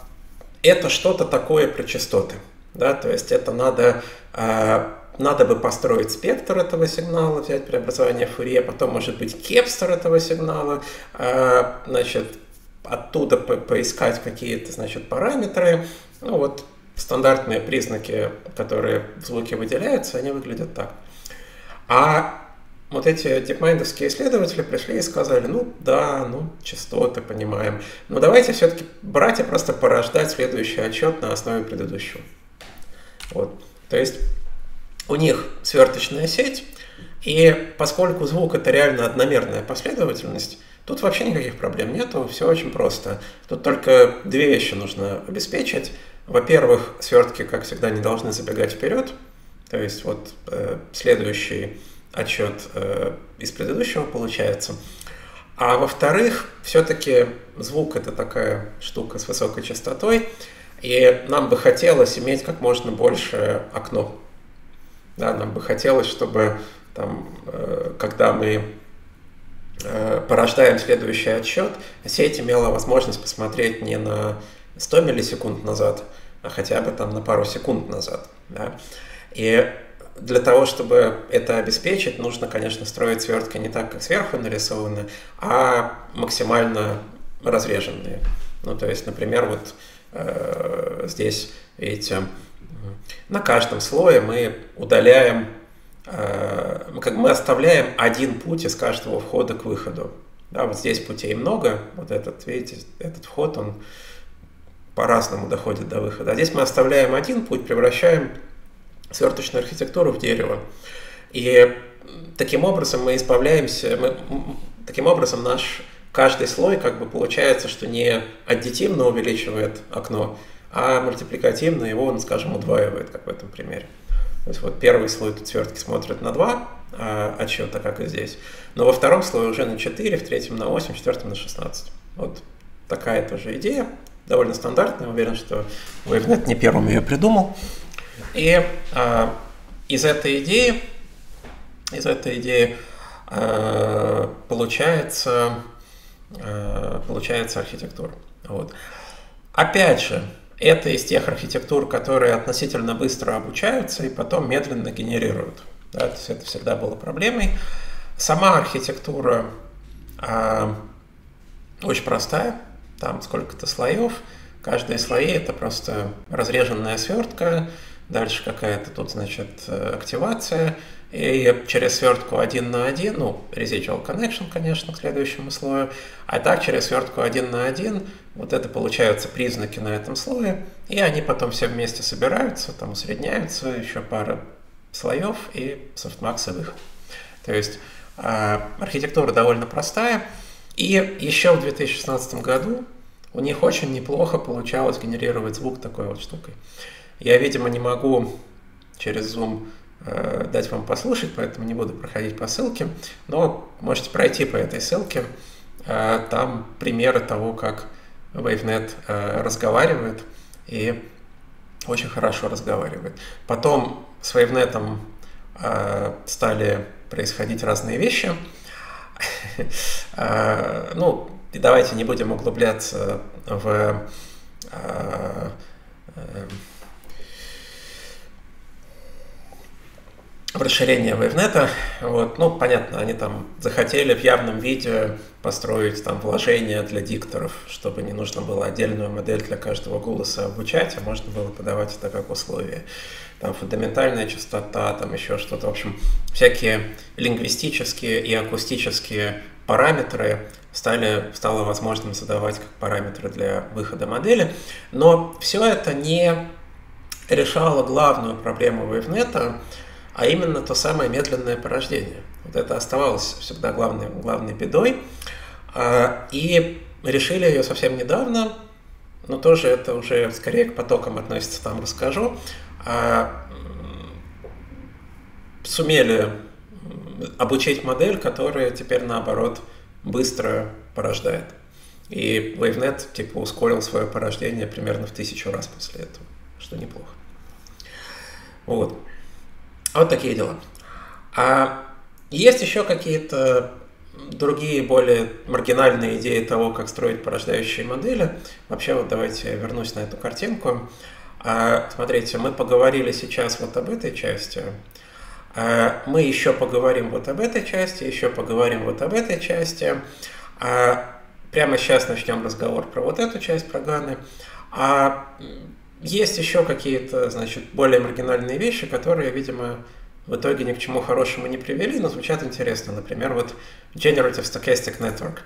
A: это что-то такое про частоты. Да, то есть это надо а, надо бы построить спектр этого сигнала, взять преобразование Фурье, потом может быть кепстер этого сигнала, а, значит, оттуда по поискать какие-то, значит, параметры. Ну вот стандартные признаки, которые в звуке выделяются, они выглядят так. А вот эти дипмайндовские исследователи пришли и сказали, ну да, ну частоты понимаем, но давайте все-таки брать и просто порождать следующий отчет на основе предыдущего. Вот. То есть у них сверточная сеть, и поскольку звук это реально одномерная последовательность, тут вообще никаких проблем нету, все очень просто. Тут только две вещи нужно обеспечить. Во-первых, свертки, как всегда, не должны забегать вперед. То есть вот э, следующий отчет э, из предыдущего получается. А во-вторых, все-таки звук это такая штука с высокой частотой, и нам бы хотелось иметь как можно больше окно. Да, нам бы хотелось, чтобы там, э, когда мы э, порождаем следующий отчет, сеть имела возможность посмотреть не на 100 миллисекунд назад, а хотя бы там на пару секунд назад. Да? И для того, чтобы это обеспечить, нужно, конечно, строить свертки не так, как сверху нарисованы, а максимально разреженные. Ну, то есть, например, вот э, здесь, видите, на каждом слое мы удаляем, э, как мы оставляем один путь из каждого входа к выходу. Да, вот здесь путей много, вот этот, видите, этот вход, он по-разному доходит до выхода. А здесь мы оставляем один путь, превращаем сверточную архитектуру в дерево. И таким образом мы избавляемся, мы, таким образом наш каждый слой как бы получается, что не аддитивно увеличивает окно, а мультипликативно его, ну, скажем, удваивает, как в этом примере. То есть вот первый слой тут свертки смотрят на 2 а, отчета, как и здесь. Но во втором слое уже на 4, в третьем на 8, в четвертом на 16. Вот такая тоже идея, довольно стандартная. Уверен, что WaveNet не первым ее придумал. И э, из этой идеи, из этой идеи э, получается, э, получается архитектура. Вот. Опять же, это из тех архитектур, которые относительно быстро обучаются и потом медленно генерируют. Да, то есть это всегда было проблемой. Сама архитектура э, очень простая, там сколько-то слоев. Каждые слои это просто разреженная свертка, Дальше какая-то тут, значит, активация. И через свертку один на один, ну, residual connection, конечно, к следующему слою. А так через свертку один на один, вот это получаются признаки на этом слое. И они потом все вместе собираются, там усредняются, еще пара слоев и софтмакс выход. То есть э, архитектура довольно простая. И еще в 2016 году у них очень неплохо получалось генерировать звук такой вот штукой. Я, видимо, не могу через Zoom э, дать вам послушать, поэтому не буду проходить по ссылке, но можете пройти по этой ссылке. Э, там примеры того, как WaveNet э, разговаривает и очень хорошо разговаривает. Потом с WaveNet стали происходить разные вещи. Ну, давайте не будем углубляться в э, в расширение WaveNet. Вот. Ну, понятно, они там захотели в явном виде построить там вложения для дикторов, чтобы не нужно было отдельную модель для каждого голоса обучать, а можно было подавать это как условие. Там фундаментальная частота, там еще что-то. В общем, всякие лингвистические и акустические параметры стали, стало возможным задавать как параметры для выхода модели. Но все это не решало главную проблему WaveNet, а именно то самое медленное порождение. Вот это оставалось всегда главной, главной бедой. А, и решили ее совсем недавно, но тоже это уже скорее к потокам относится, там расскажу. А, сумели обучить модель, которая теперь наоборот быстро порождает. И WaveNet типа ускорил свое порождение примерно в тысячу раз после этого, что неплохо. Вот. Вот такие дела. А есть еще какие-то другие, более маргинальные идеи того, как строить порождающие модели. Вообще, вот давайте я вернусь на эту картинку. А, смотрите, мы поговорили сейчас вот об этой части, А, мы еще поговорим вот об этой части, еще поговорим вот об этой части. А, прямо сейчас начнем разговор про вот эту часть, про Ганы. А есть еще какие-то, значит, более маргинальные вещи, которые, видимо, в итоге ни к чему хорошему не привели, но звучат интересно. Например, вот Generative Stochastic Network.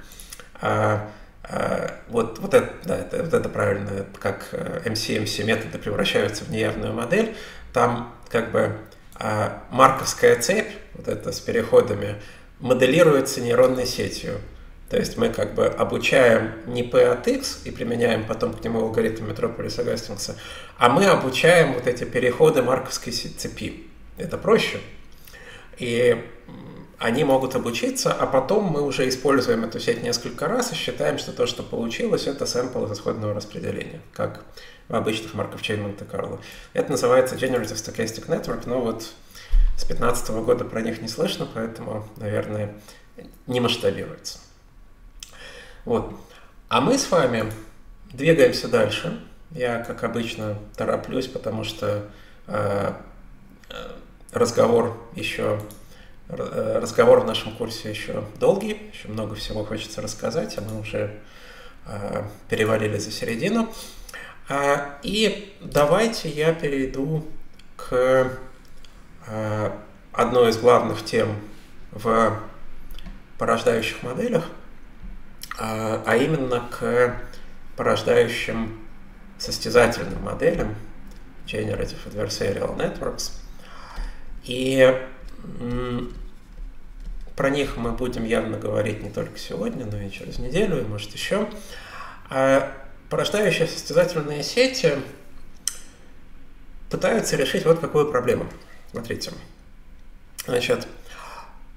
A: А, а, вот, вот, это, да, это, вот это правильно, как MCMC э, методы превращаются в неявную модель. Там как бы а, марковская цепь, вот это с переходами, моделируется нейронной сетью. То есть мы как бы обучаем не P от X и применяем потом к нему алгоритм Метрополиса Гастингса, а мы обучаем вот эти переходы марковской цепи. Это проще. И они могут обучиться, а потом мы уже используем эту сеть несколько раз и считаем, что то, что получилось, это сэмпл из исходного распределения, как в обычных Марков Чейн Монте-Карло. Это называется Generative Stochastic Network, но вот с 2015 года про них не слышно, поэтому, наверное, не масштабируется. Вот. А мы с вами двигаемся дальше. Я, как обычно, тороплюсь, потому что э, э разговор еще э, разговор в нашем курсе еще долгий, еще много всего хочется рассказать, а мы уже э, перевалили за середину. А, и давайте я перейду к э, одной из главных тем в порождающих моделях – а, а именно к порождающим состязательным моделям Generative Adversarial Networks. И про них мы будем явно говорить не только сегодня, но и через неделю, и может еще. А порождающие состязательные сети пытаются решить вот какую проблему. Смотрите. Значит,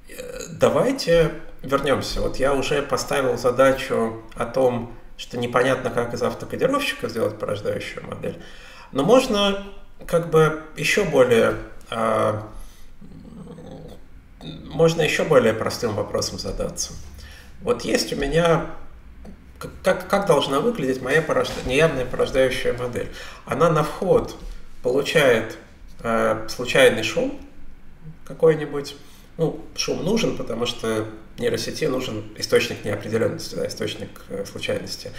A: э, давайте вернемся. Вот я уже поставил задачу о том, что непонятно, как из автокодировщика сделать порождающую модель. Но можно как бы еще более а, можно еще более простым вопросом задаться. Вот есть у меня как, как должна выглядеть моя порожда, неявная порождающая модель? Она на вход получает э, случайный шум какой-нибудь. Ну, шум нужен, потому что нейросети нужен источник неопределенности, да, источник э, случайности.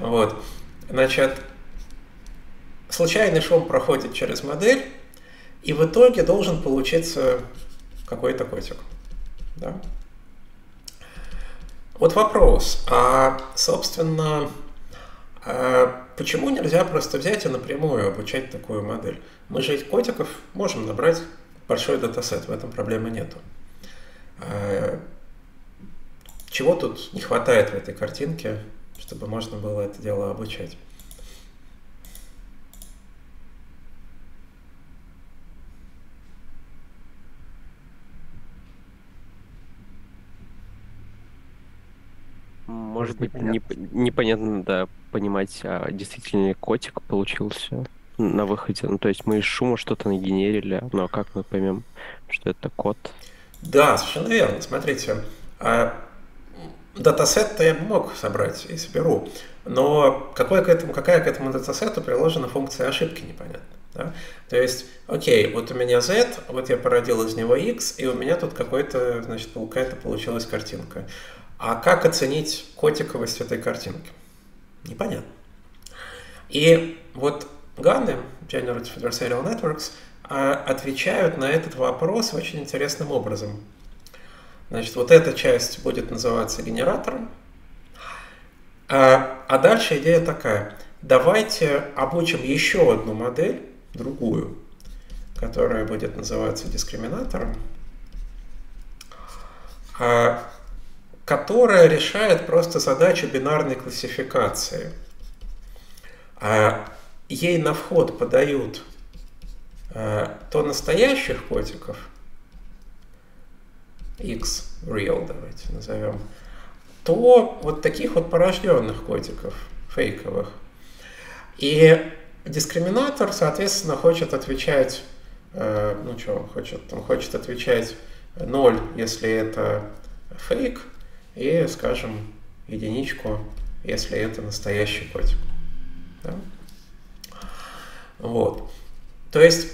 A: Вот. Значит, случайный шум проходит через модель, и в итоге должен получиться какой-то котик. Да? Вот вопрос, а, собственно, а почему нельзя просто взять и напрямую обучать такую модель? Мы же котиков можем набрать большой датасет, в этом проблемы нету. А, чего тут не хватает в этой картинке, чтобы можно было это дело обучать?
C: Может быть, непонятно, непонятно да, понимать, а действительно ли котик получился на выходе. Ну, то есть мы из шума что-то нагенерили, но как мы поймем, что это кот?
A: Да, совершенно верно. Смотрите, а датасет-то я мог собрать и соберу, но какой к этому, какая к этому датасету приложена функция ошибки, непонятно. Да? То есть, окей, вот у меня z, вот я породил из него x, и у меня тут какой-то, значит, какая-то получилась картинка. А как оценить котиковость этой картинки? Непонятно. И вот Ганы, Generative Adversarial Networks, а, отвечают на этот вопрос очень интересным образом – Значит, вот эта часть будет называться генератором. А, а дальше идея такая. Давайте обучим еще одну модель, другую, которая будет называться дискриминатором, а, которая решает просто задачу бинарной классификации. А, ей на вход подают а, то настоящих котиков – x real, давайте назовем, то вот таких вот порожденных котиков, фейковых. И дискриминатор, соответственно, хочет отвечать, э, ну что, хочет, он хочет отвечать 0, если это фейк, и, скажем, единичку, если это настоящий котик. Да? Вот. То есть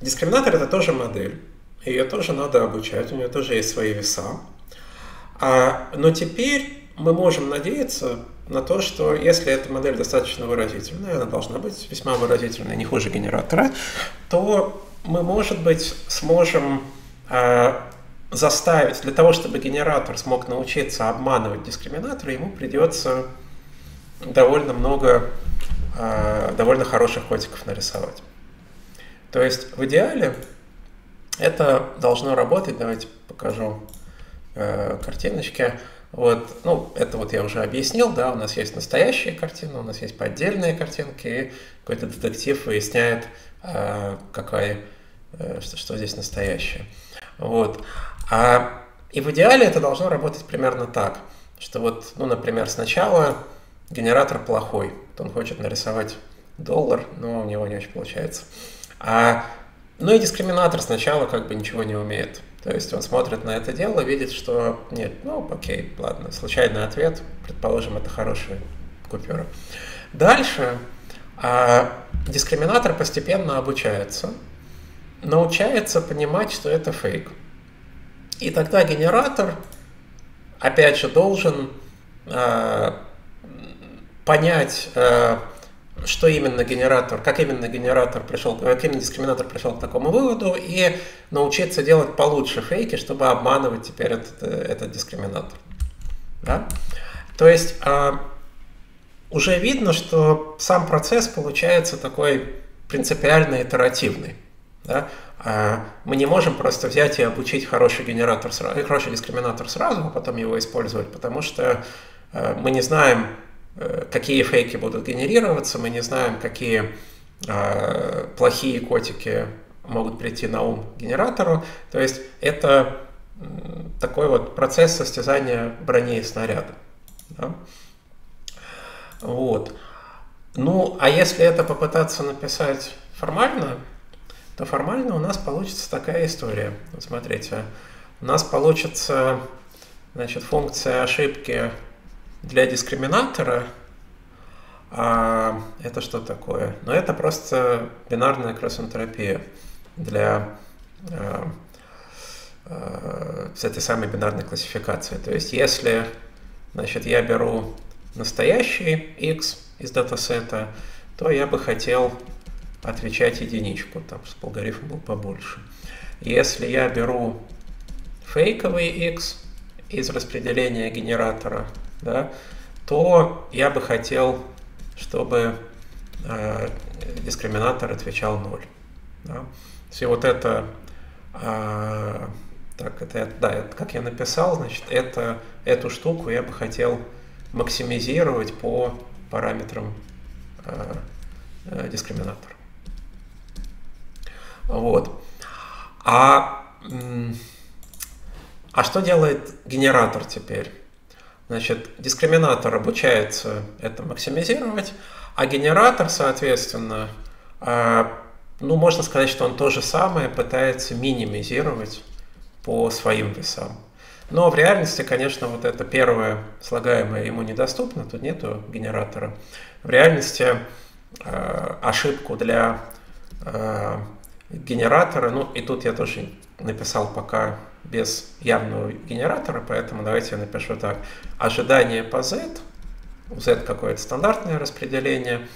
A: дискриминатор это тоже модель. Ее тоже надо обучать, у нее тоже есть свои веса. А, но теперь мы можем надеяться на то, что если эта модель достаточно выразительная, она должна быть весьма выразительной, не хуже генератора, то мы, может быть, сможем э, заставить, для того, чтобы генератор смог научиться обманывать дискриминатор, ему придется довольно много, э, довольно хороших котиков нарисовать. То есть в идеале это должно работать. Давайте покажу э, картиночки. Вот, ну, это вот я уже объяснил, да, у нас есть настоящие картины, у нас есть поддельные картинки, и какой-то детектив выясняет, э, какая, э, что, что здесь настоящее. Вот. А, и в идеале это должно работать примерно так, что вот, ну, например, сначала генератор плохой, он хочет нарисовать доллар, но у него не очень получается. А, ну и дискриминатор сначала как бы ничего не умеет. То есть он смотрит на это дело, видит, что нет, ну окей, ладно, случайный ответ, предположим, это хорошая купюра. Дальше а, дискриминатор постепенно обучается, научается понимать, что это фейк. И тогда генератор, опять же, должен а, понять, а, что именно генератор, как именно генератор пришел, как именно дискриминатор пришел к такому выводу, и научиться делать получше фейки, чтобы обманывать теперь этот, этот дискриминатор. Да? То есть а, уже видно, что сам процесс получается такой принципиально итеративный. Да? А, мы не можем просто взять и обучить хороший генератор, хороший дискриминатор сразу, а потом его использовать, потому что а, мы не знаем, Э, какие фейки будут генерироваться, мы не знаем, какие э, плохие котики могут прийти на ум генератору. То есть это такой вот процесс состязания брони и снаряда. Да? Вот. Ну, а если это попытаться написать формально, то формально у нас получится такая история. Вот смотрите, у нас получится значит, функция ошибки для дискриминатора а, это что такое? Ну, это просто бинарная кросс-энтропия для а, а, с этой самой бинарной классификации. То есть, если значит, я беру настоящий x из датасета, то я бы хотел отвечать единичку, там, чтобы алгоритм был побольше. Если я беру фейковый x из распределения генератора, да, то я бы хотел, чтобы э, дискриминатор отвечал 0. Да. Есть вот это, э, так, это, да, это, как я написал, значит, это, эту штуку я бы хотел максимизировать по параметрам э, э, дискриминатора. Вот. А, а что делает генератор теперь? Значит, дискриминатор обучается это максимизировать, а генератор, соответственно, а, ну, можно сказать, что он то же самое пытается минимизировать по своим весам. Но в реальности, конечно, вот это первое слагаемое ему недоступно, тут нету генератора. В реальности э, ошибку для э, генератора, ну и тут я тоже написал пока без явного генератора, поэтому давайте я напишу так. Ожидание по z, z какое-то стандартное распределение,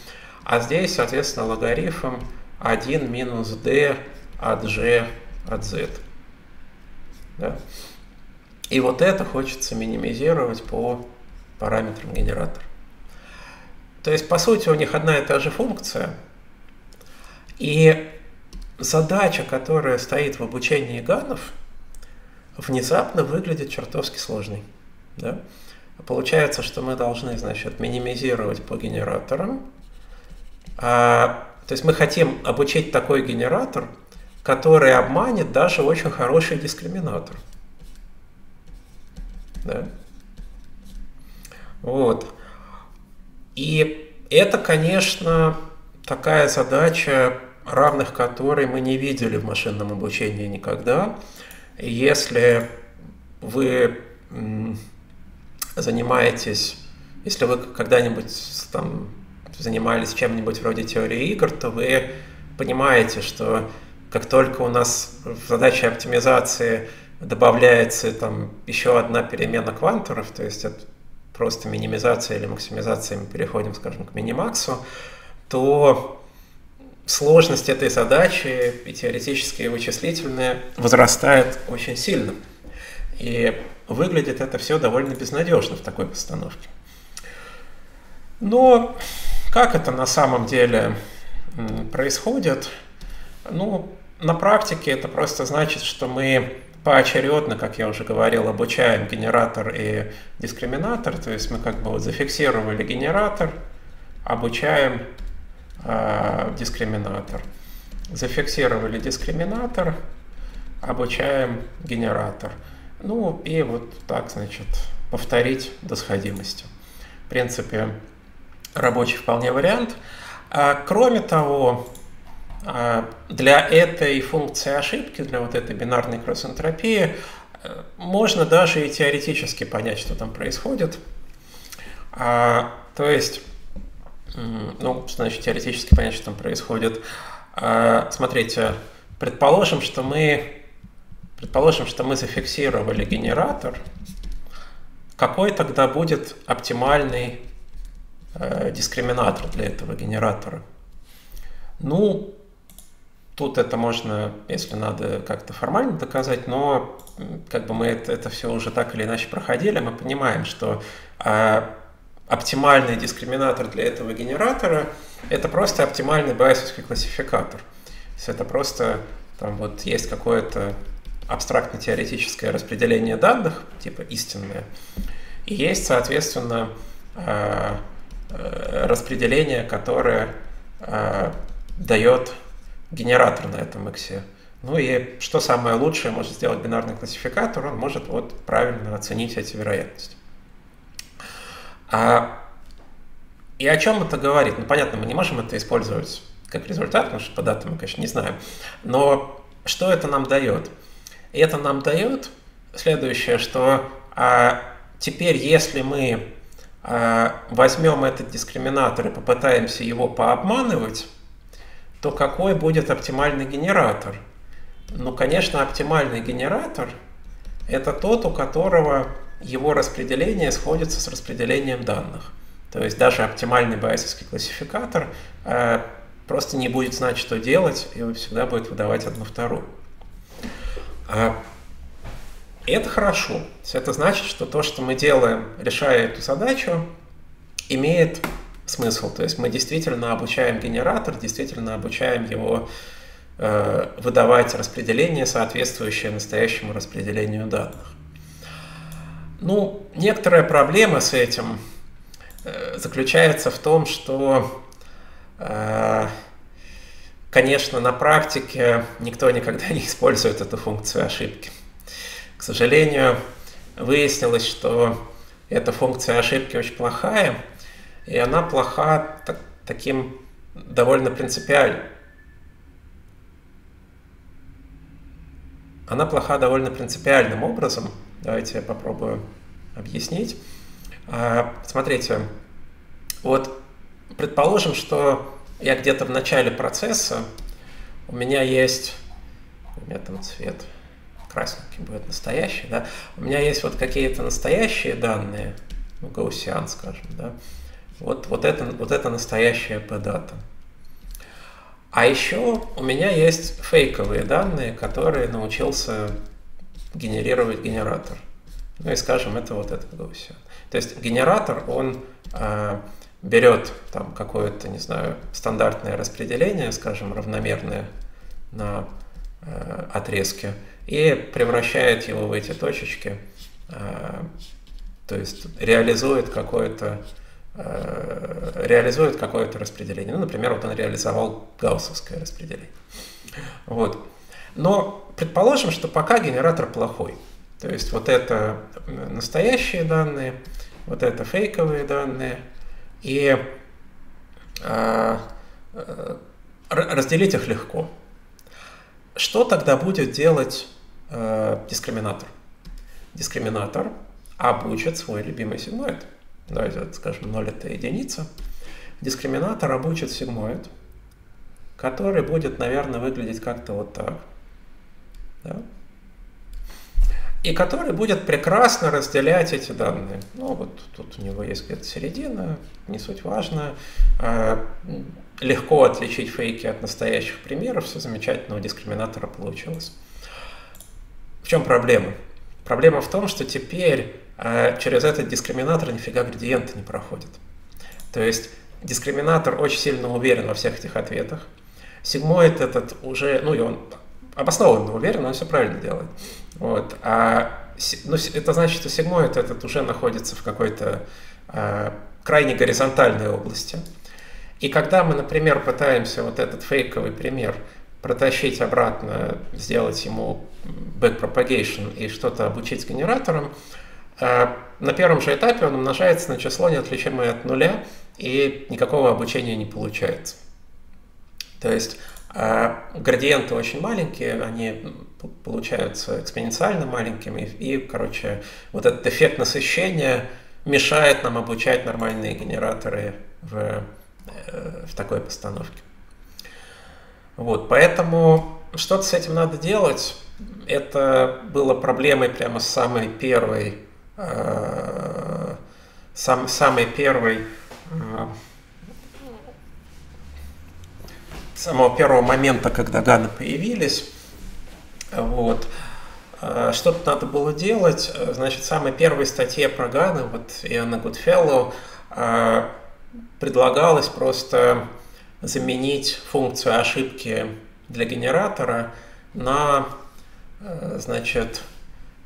A: а здесь, соответственно, логарифм 1 минус d от g от z. Да? И вот это хочется минимизировать по параметрам генератора. То есть, по сути, у них одна и та же функция. И задача, которая стоит в обучении ганов – внезапно выглядит чертовски сложной. Да? Получается, что мы должны, значит, минимизировать по генераторам. А, то есть мы хотим обучить такой генератор, который обманет даже очень хороший дискриминатор. Да? Вот. И это, конечно, такая задача, равных которой мы не видели в машинном обучении никогда. Если вы занимаетесь, если вы когда-нибудь там занимались чем-нибудь вроде теории игр, то вы понимаете, что как только у нас в задаче оптимизации добавляется там еще одна перемена кванторов, то есть это просто минимизация или максимизация, мы переходим, скажем, к минимаксу, то сложность этой задачи и теоретическая, и вычислительная возрастает очень сильно. И выглядит это все довольно безнадежно в такой постановке. Но как это на самом деле происходит? Ну, на практике это просто значит, что мы поочередно, как я уже говорил, обучаем генератор и дискриминатор, то есть мы как бы вот зафиксировали генератор, обучаем дискриминатор. Зафиксировали дискриминатор, обучаем генератор. Ну и вот так, значит, повторить до сходимости. В принципе, рабочий вполне вариант. А, кроме того, а, для этой функции ошибки, для вот этой бинарной кросс-энтропии, э, можно даже и теоретически понять, что там происходит. А, то есть, ну, значит, теоретически понять, что там происходит. А, смотрите, предположим, что мы, предположим, что мы зафиксировали генератор, какой тогда будет оптимальный э, дискриминатор для этого генератора? Ну, Тут это можно, если надо, как-то формально доказать, но как бы мы это, это все уже так или иначе проходили, мы понимаем, что а, оптимальный дискриминатор для этого генератора это просто оптимальный байесовский классификатор. То есть это просто там вот есть какое-то абстрактно-теоретическое распределение данных, типа истинное, и есть, соответственно, а, э, распределение, которое а, дает генератор на этом иксе. Ну и что самое лучшее может сделать бинарный классификатор, он может вот правильно оценить эти вероятности. А, и о чем это говорит? Ну, понятно, мы не можем это использовать как результат, потому что по датам мы, конечно, не знаем. Но что это нам дает? Это нам дает следующее, что а, теперь, если мы а, возьмем этот дискриминатор и попытаемся его пообманывать, то какой будет оптимальный генератор? Ну, конечно, оптимальный генератор – это тот, у которого его распределение сходится с распределением данных. То есть даже оптимальный байесовский классификатор э, просто не будет знать, что делать, и всегда будет выдавать одну вторую. А, это хорошо. Это значит, что то, что мы делаем, решая эту задачу, имеет смысл. То есть мы действительно обучаем генератор, действительно обучаем его э, выдавать распределение, соответствующее настоящему распределению данных. Ну, некоторая проблема с этим э, заключается в том, что, э, конечно, на практике никто никогда не использует эту функцию ошибки. К сожалению, выяснилось, что эта функция ошибки очень плохая, и она плоха так, таким довольно принципиально. Она плоха довольно принципиальным образом. Давайте я попробую объяснить. А, смотрите, вот предположим, что я где-то в начале процесса, у меня есть, у меня там цвет красненький будет настоящий, да, у меня есть вот какие-то настоящие данные, ну, гаусиан, скажем, да, вот, вот, это, вот это настоящая P-дата. А еще у меня есть фейковые данные, которые научился генерировать генератор. Ну и скажем, это вот этот Gaussian. То есть генератор, он э, берет там какое-то, не знаю, стандартное распределение, скажем, равномерное на э, отрезке, и превращает его в эти точечки, э, то есть реализует какое-то Э, реализует какое-то распределение. Ну, например, вот он реализовал гауссовское распределение. Вот. Но предположим, что пока генератор плохой. То есть вот это настоящие данные, вот это фейковые данные. И э, разделить их легко. Что тогда будет делать э, дискриминатор? Дискриминатор обучит свой любимый сигмоид давайте скажем 0 это единица, дискриминатор обучит сигмоид, который будет, наверное, выглядеть как-то вот так. Да? И который будет прекрасно разделять эти данные. Ну, вот тут у него есть где-то середина, не суть важно. А, легко отличить фейки от настоящих примеров, все замечательно, у дискриминатора получилось. В чем проблема? Проблема в том, что теперь а, через этот дискриминатор нифига градиенты не проходят. То есть дискриминатор очень сильно уверен во всех этих ответах. Сигмоид этот уже, ну и он обоснованно уверен, он все правильно делает. Вот. А ну, это значит, что сигмоид этот уже находится в какой-то а, крайне горизонтальной области. И когда мы, например, пытаемся вот этот фейковый пример протащить обратно, сделать ему backpropagation и что-то обучить генератором, а, на первом же этапе он умножается на число, неотличимое от нуля, и никакого обучения не получается. То есть а, градиенты очень маленькие, они получаются экспоненциально маленькими, и, короче, вот этот эффект насыщения мешает нам обучать нормальные генераторы в, э, в такой постановке. Вот, поэтому что-то с этим надо делать. Это было проблемой прямо с самой первой, э, сам, самой первой э, самого первого момента, когда GAN ы появились. Вот. Э, что-то надо было делать. Значит, в самой первой статье про GAN ы, вот Иэна Гудфеллоу, э, предлагалось просто заменить функцию ошибки для генератора на, э, значит,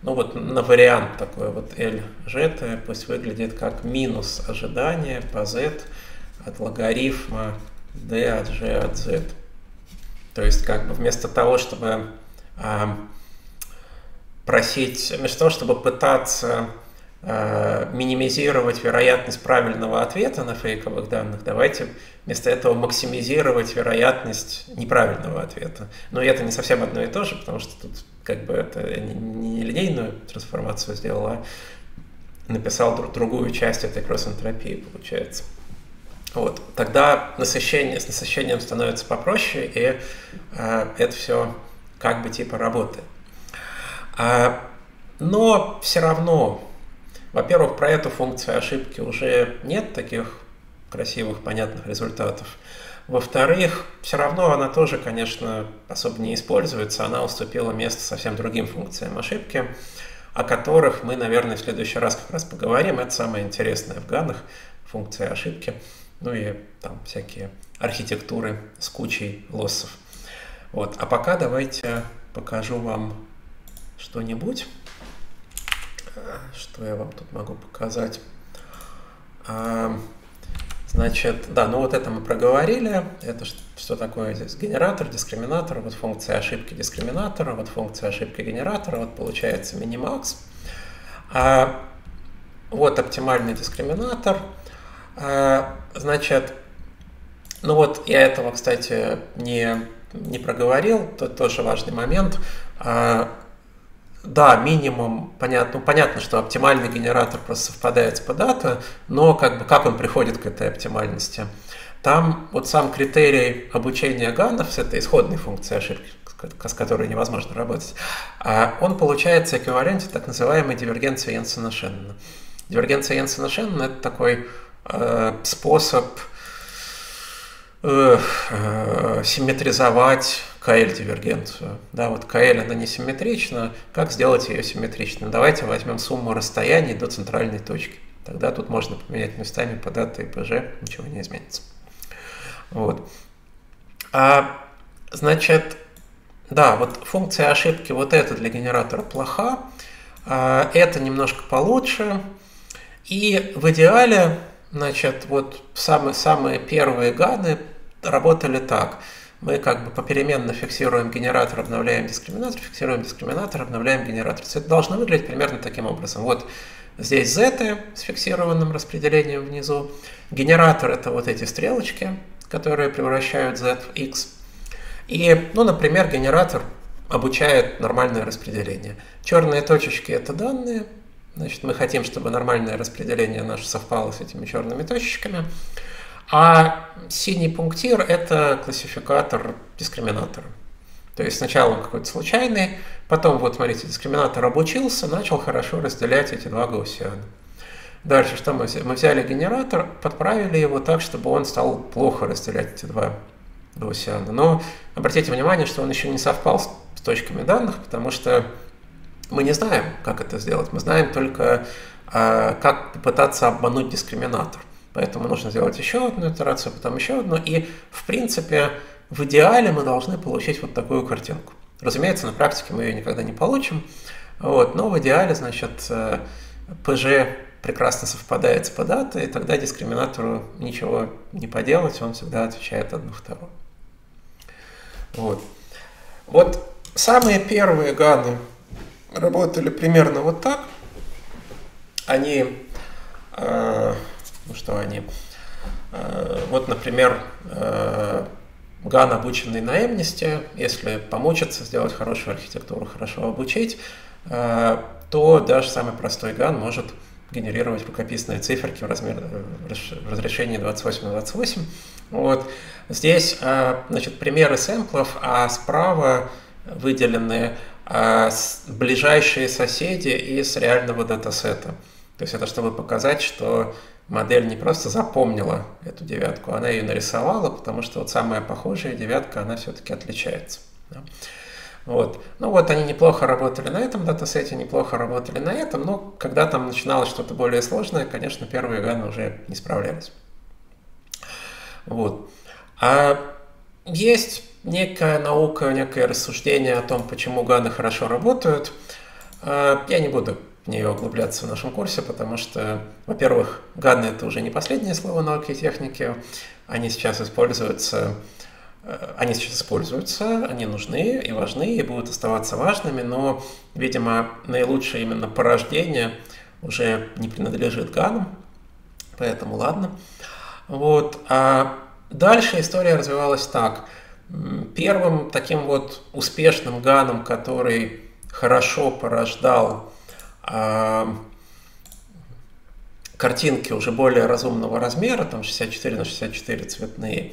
A: ну вот на вариант такой вот LZ, пусть выглядит как минус ожидания по Z от логарифма d от g от z. То есть как бы вместо того, чтобы э, просить, вместо того, чтобы пытаться э, минимизировать вероятность правильного ответа на фейковых данных, давайте вместо этого максимизировать вероятность неправильного ответа. Но это не совсем одно и то же, потому что тут как бы это не линейную трансформацию сделал, а написал другую часть этой кросс-энтропии, получается. Вот. Тогда насыщение, с насыщением становится попроще, и э, это все как бы типа работает. А, но все равно, во-первых, про эту функцию ошибки уже нет таких красивых, понятных результатов. Во-вторых, все равно она тоже, конечно, особо не используется, она уступила место совсем другим функциям ошибки, о которых мы, наверное, в следующий раз как раз поговорим. Это самое интересное в ганах, функция ошибки ну и там всякие архитектуры с кучей лоссов. Вот. А пока давайте покажу вам что-нибудь. Что я вам тут могу показать? А, значит, да, ну вот это мы проговорили. Это что такое здесь? Генератор, дискриминатор, вот функция ошибки дискриминатора, вот функция ошибки генератора, вот получается минимакс. А, вот оптимальный дискриминатор – значит, ну вот я этого, кстати, не, не проговорил, это тоже важный момент. А, да, минимум, понятно, ну, понятно, что оптимальный генератор просто совпадает с подата, но как бы как он приходит к этой оптимальности? Там вот сам критерий обучения ганов с этой исходной функцией ошибки, с которой невозможно работать, а, он получается эквиваленте так называемой дивергенции Йенсена-Шеннона. Дивергенция Йенсена-Шеннона – это такой способ э, э, симметризовать КЛ-дивергенцию. Да, вот КЛ, она не симметрична. Как сделать ее симметричной? Давайте возьмем сумму расстояний до центральной точки. Тогда тут можно поменять местами по дата и ПЖ, ничего не изменится. Вот. А, значит, да, вот функция ошибки вот эта для генератора плоха, а, это немножко получше. И в идеале Значит, вот самые, самые первые гады работали так. Мы как бы попеременно фиксируем генератор, обновляем дискриминатор, фиксируем дискриминатор, обновляем генератор. Это должно выглядеть примерно таким образом. Вот здесь z с фиксированным распределением внизу. Генератор это вот эти стрелочки, которые превращают z в x. И, ну, например, генератор обучает нормальное распределение. Черные точечки это данные, Значит, мы хотим, чтобы нормальное распределение наше совпало с этими черными точечками. А синий пунктир – это классификатор дискриминатора. То есть сначала он какой-то случайный, потом, вот смотрите, дискриминатор обучился, начал хорошо разделять эти два гаусиана. Дальше что мы взяли? Мы взяли генератор, подправили его так, чтобы он стал плохо разделять эти два гаусиана. Но обратите внимание, что он еще не совпал с точками данных, потому что мы не знаем, как это сделать. Мы знаем только, э, как попытаться обмануть дискриминатор. Поэтому нужно сделать еще одну итерацию, потом еще одну. И, в принципе, в идеале мы должны получить вот такую картинку. Разумеется, на практике мы ее никогда не получим. Вот, но в идеале, значит, э, прекрасно совпадает с податой, и тогда дискриминатору ничего не поделать, он всегда отвечает одну вторую. Вот. Вот самые первые ганы работали примерно вот так. Они, э, ну что они, э, вот, например, э, ган, обученный на Эмнисте, если помучиться сделать хорошую архитектуру, хорошо обучить, э, то даже самый простой ган может генерировать рукописные циферки в, размер, в разрешении 28 на 28. Вот. Здесь а, значит, примеры сэмплов, а справа выделены а, ближайшие соседи из реального датасета. То есть это чтобы показать, что модель не просто запомнила эту девятку, она ее нарисовала, потому что вот самая похожая девятка, она все-таки отличается. Вот. Ну вот они неплохо работали на этом датасете, неплохо работали на этом, но когда там начиналось что-то более сложное, конечно, первые ганы уже не справлялись. Вот. А есть некая наука, некое рассуждение о том, почему ганы хорошо работают. А, я не буду в нее углубляться в нашем курсе, потому что, во-первых, ганы это уже не последнее слово науки и техники. Они сейчас используются Э, они сейчас используются, они нужны и важны, и будут оставаться важными, но, видимо, наилучшее именно порождение уже не принадлежит ганам, поэтому ладно. Вот. А дальше история развивалась так. Первым таким вот успешным ганом, который хорошо порождал а, картинки уже более разумного размера, там 64 на 64 цветные,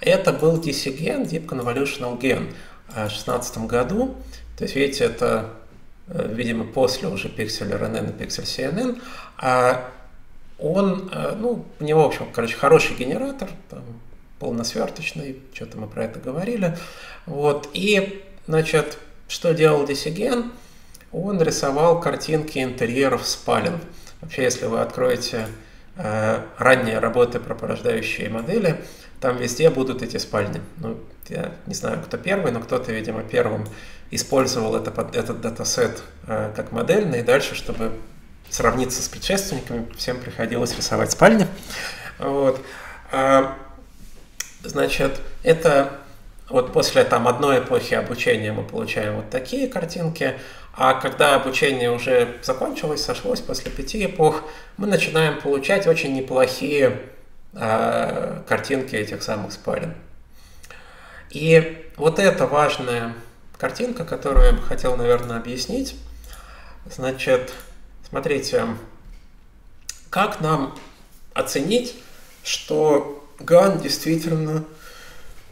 A: это был DC-ген, Deep Convolutional Gen в 2016 году. То есть, видите, это, э, видимо, после уже Pixel RNN и Pixel CNN. А он, э, ну, у него, в общем, короче, хороший генератор, там, полносверточный, что-то мы про это говорили. Вот, и, значит, что делал DC-ген? Он рисовал картинки интерьеров спален. Вообще, если вы откроете э, ранние работы про порождающие модели, там везде будут эти спальни. Ну, я не знаю, кто первый, но кто-то, видимо, первым использовал это, этот датасет э, как модельный, и дальше, чтобы сравниться с предшественниками, всем приходилось рисовать спальни. Вот. Значит, это вот после там одной эпохи обучения мы получаем вот такие картинки, а когда обучение уже закончилось, сошлось после пяти эпох, мы начинаем получать очень неплохие а, картинки этих самых спален. И вот эта важная картинка, которую я бы хотел, наверное, объяснить. Значит, смотрите, как нам оценить, что ГАН действительно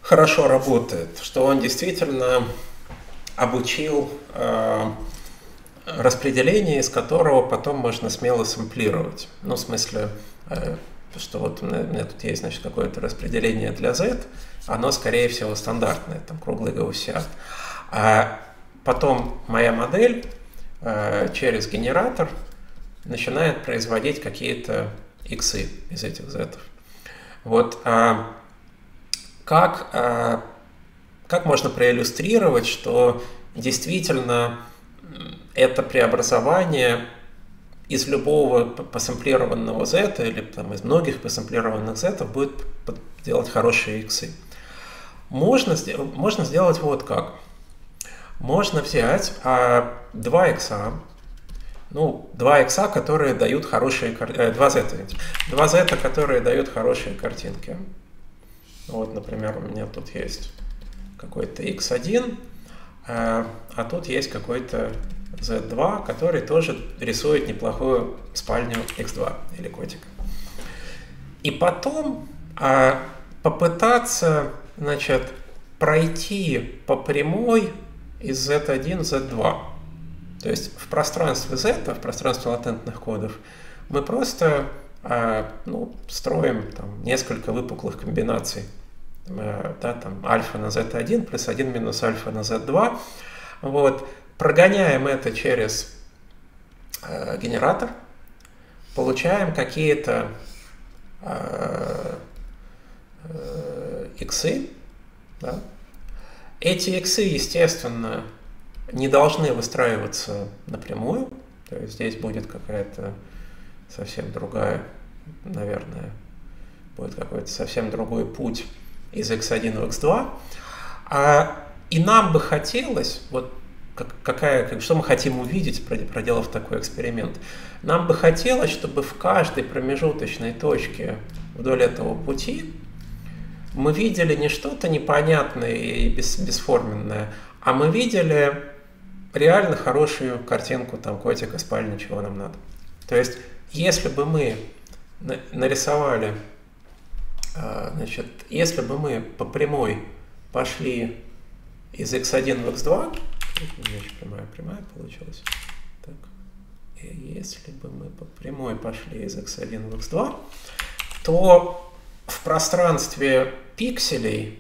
A: хорошо работает, что он действительно обучил э, распределение, из которого потом можно смело сэмплировать. Ну, в смысле, э, что вот у меня тут есть, значит, какое-то распределение для z, оно, скорее всего, стандартное, там, круглый гаусиан. А потом моя модель э, через генератор начинает производить какие-то иксы из этих z. Вот а, как, а, как можно проиллюстрировать, что действительно это преобразование из любого посэмплированного z или там, из многих посэмплированных z будет делать хорошие иксы. Можно, можно сделать вот как. Можно взять а, 2 икса, ну, 2 икса, которые дают хорошие, э, 2 z, 2 z, которые дают хорошие картинки. Вот, например, у меня тут есть какой-то x1, а, а тут есть какой-то Z2, который тоже рисует неплохую спальню X2 или котика. И потом а попытаться, значит, пройти по прямой из Z1 в Z2. То есть в пространстве Z, в пространстве латентных кодов, мы просто а, ну, строим там, несколько выпуклых комбинаций. А, да, там альфа на Z1 плюс 1 минус альфа на Z2. Вот. Прогоняем это через э, генератор, получаем какие-то э, э, иксы. Да? Эти иксы, естественно, не должны выстраиваться напрямую. То есть здесь будет какая-то совсем другая, наверное, будет какой-то совсем другой путь из x1 в x2. А, и нам бы хотелось, вот какая, как, что мы хотим увидеть, проделав такой эксперимент. Нам бы хотелось, чтобы в каждой промежуточной точке вдоль этого пути мы видели не что-то непонятное и бес, бесформенное, а мы видели реально хорошую картинку там котика, спальни, чего нам надо. То есть, если бы мы нарисовали, а, значит, если бы мы по прямой пошли из x1 в x2, у меня еще прямая, прямая получилась. Так. И если бы мы по прямой пошли из x1 в x2, то в пространстве пикселей,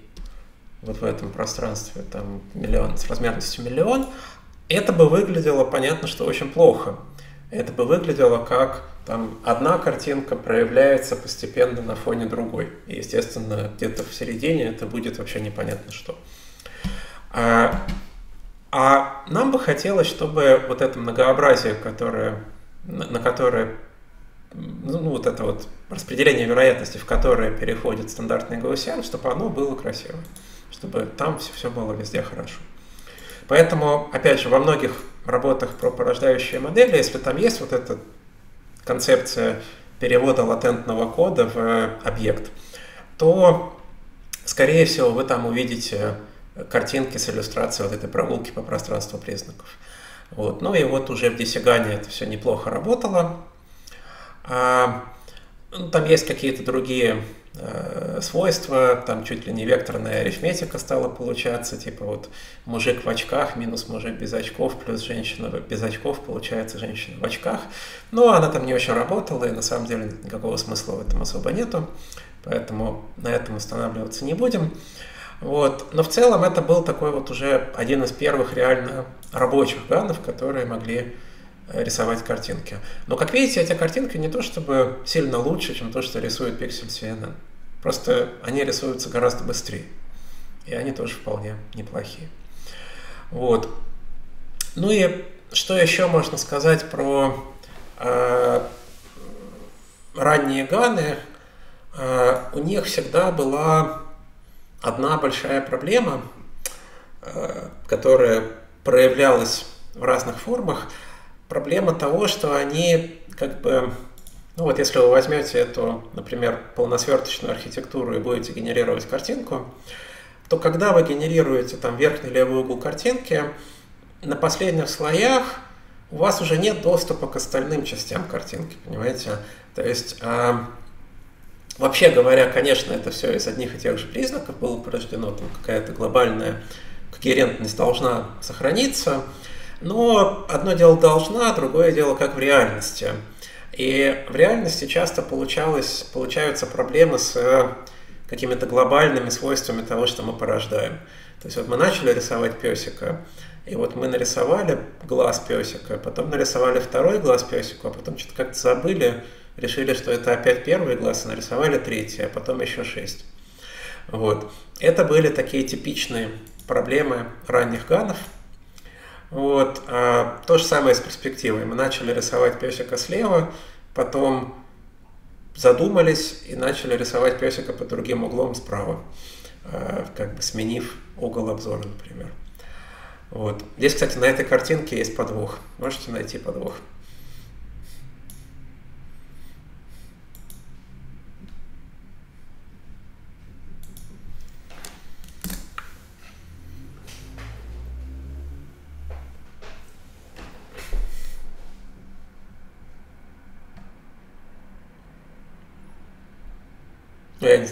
A: вот в этом пространстве там миллион, с размерностью миллион, это бы выглядело, понятно, что очень плохо. Это бы выглядело как там одна картинка проявляется постепенно на фоне другой. И, естественно, где-то в середине это будет вообще непонятно что. А, а нам бы хотелось, чтобы вот это многообразие, которое, на, на которое ну, ну, вот это вот распределение вероятности, в которое переходит стандартный гаусиан, чтобы оно было красиво, чтобы там все, все было везде хорошо. Поэтому, опять же, во многих работах про порождающие модели, если там есть вот эта концепция перевода латентного кода в объект, то, скорее всего, вы там увидите картинки с иллюстрацией вот этой прогулки по пространству признаков. Вот. Ну и вот уже в Десигане это все неплохо работало. А, ну, там есть какие-то другие свойства, там чуть ли не векторная арифметика стала получаться, типа вот мужик в очках минус мужик без очков плюс женщина без очков, получается женщина в очках. Но она там не очень работала, и на самом деле никакого смысла в этом особо нету, поэтому на этом останавливаться не будем. Вот. Но в целом это был такой вот уже один из первых реально рабочих ганов, которые могли э, рисовать картинки. Но, как видите, эти картинки не то чтобы сильно лучше, чем то, что рисует Pixel CNN. Просто они рисуются гораздо быстрее. И они тоже вполне неплохие. Вот. Ну и что еще можно сказать про э, ранние ганы? Э, у них всегда была одна большая проблема, э, которая проявлялась в разных формах, проблема того, что они как бы, ну вот если вы возьмете эту, например, полносверточную архитектуру и будете генерировать картинку, то когда вы генерируете там верхний левый угол картинки, на последних слоях у вас уже нет доступа к остальным частям картинки, понимаете? То есть а, Вообще говоря, конечно, это все из одних и тех же признаков было порождено, там какая-то глобальная когерентность должна сохраниться, но одно дело должна, другое дело как в реальности. И в реальности часто получалось, получаются проблемы с какими-то глобальными свойствами того, что мы порождаем. То есть вот мы начали рисовать песика, и вот мы нарисовали глаз песика, потом нарисовали второй глаз песика, а потом что-то как-то забыли, решили, что это опять первый глаз, и нарисовали третий, а потом еще шесть. Вот. Это были такие типичные проблемы ранних ганов. Вот. А то же самое с перспективой. Мы начали рисовать песика слева, потом задумались и начали рисовать песика под другим углом справа, а, как бы сменив угол обзора, например. Вот. Здесь, кстати, на этой картинке есть подвох. Можете найти подвох.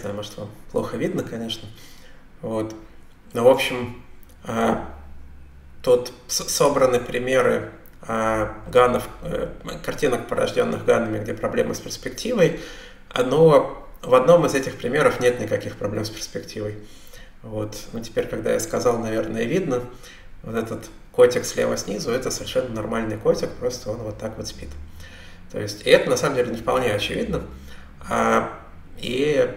A: Знаю, может, вам плохо видно, конечно. Вот. Но, в общем, а, тут собраны примеры а, ганов, э, картинок, порожденных ганами, где проблемы с перспективой. Но в одном из этих примеров нет никаких проблем с перспективой. Вот. Ну, теперь, когда я сказал, наверное, видно, вот этот котик слева снизу, это совершенно нормальный котик, просто он вот так вот спит. То есть, и это на самом деле не вполне очевидно. А, и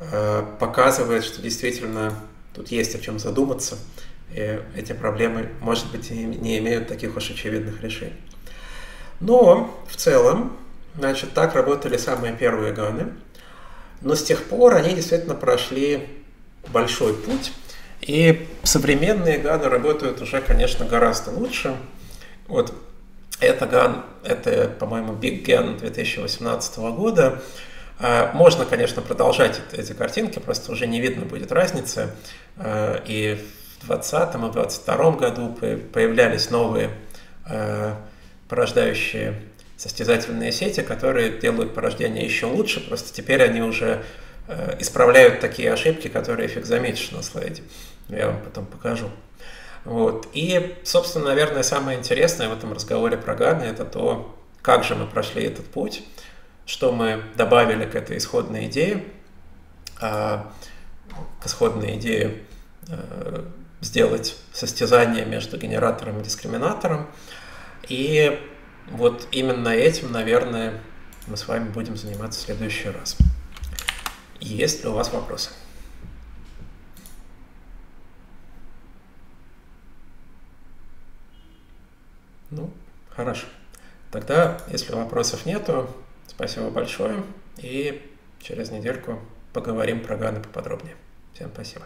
A: а, показывает, что действительно тут есть о чем задуматься, и эти проблемы, может быть, не имеют таких уж очевидных решений. Но в целом, значит, так работали самые первые ганы. Но с тех пор они действительно прошли большой путь. И современные ганы работают уже, конечно, гораздо лучше. Вот это ган, это, по-моему, Big Gan 2018 года. А, можно, конечно, продолжать эти картинки, просто уже не видно будет разницы. А, и в 2020 и 2022 году появлялись новые а, порождающие состязательные сети, которые делают порождение еще лучше, просто теперь они уже исправляют такие ошибки, которые фиг заметишь на слайде. Я вам потом покажу. Вот. И, собственно, наверное, самое интересное в этом разговоре про Ганы – это то, как же мы прошли этот путь, что мы добавили к этой исходной идее, к исходной идее э, сделать состязание между генератором и дискриминатором. И вот именно этим, наверное, мы с вами будем заниматься в следующий раз. Есть ли у вас вопросы? Ну, хорошо. Тогда, если вопросов нету, спасибо большое. И через недельку поговорим про Ганы поподробнее. Всем спасибо.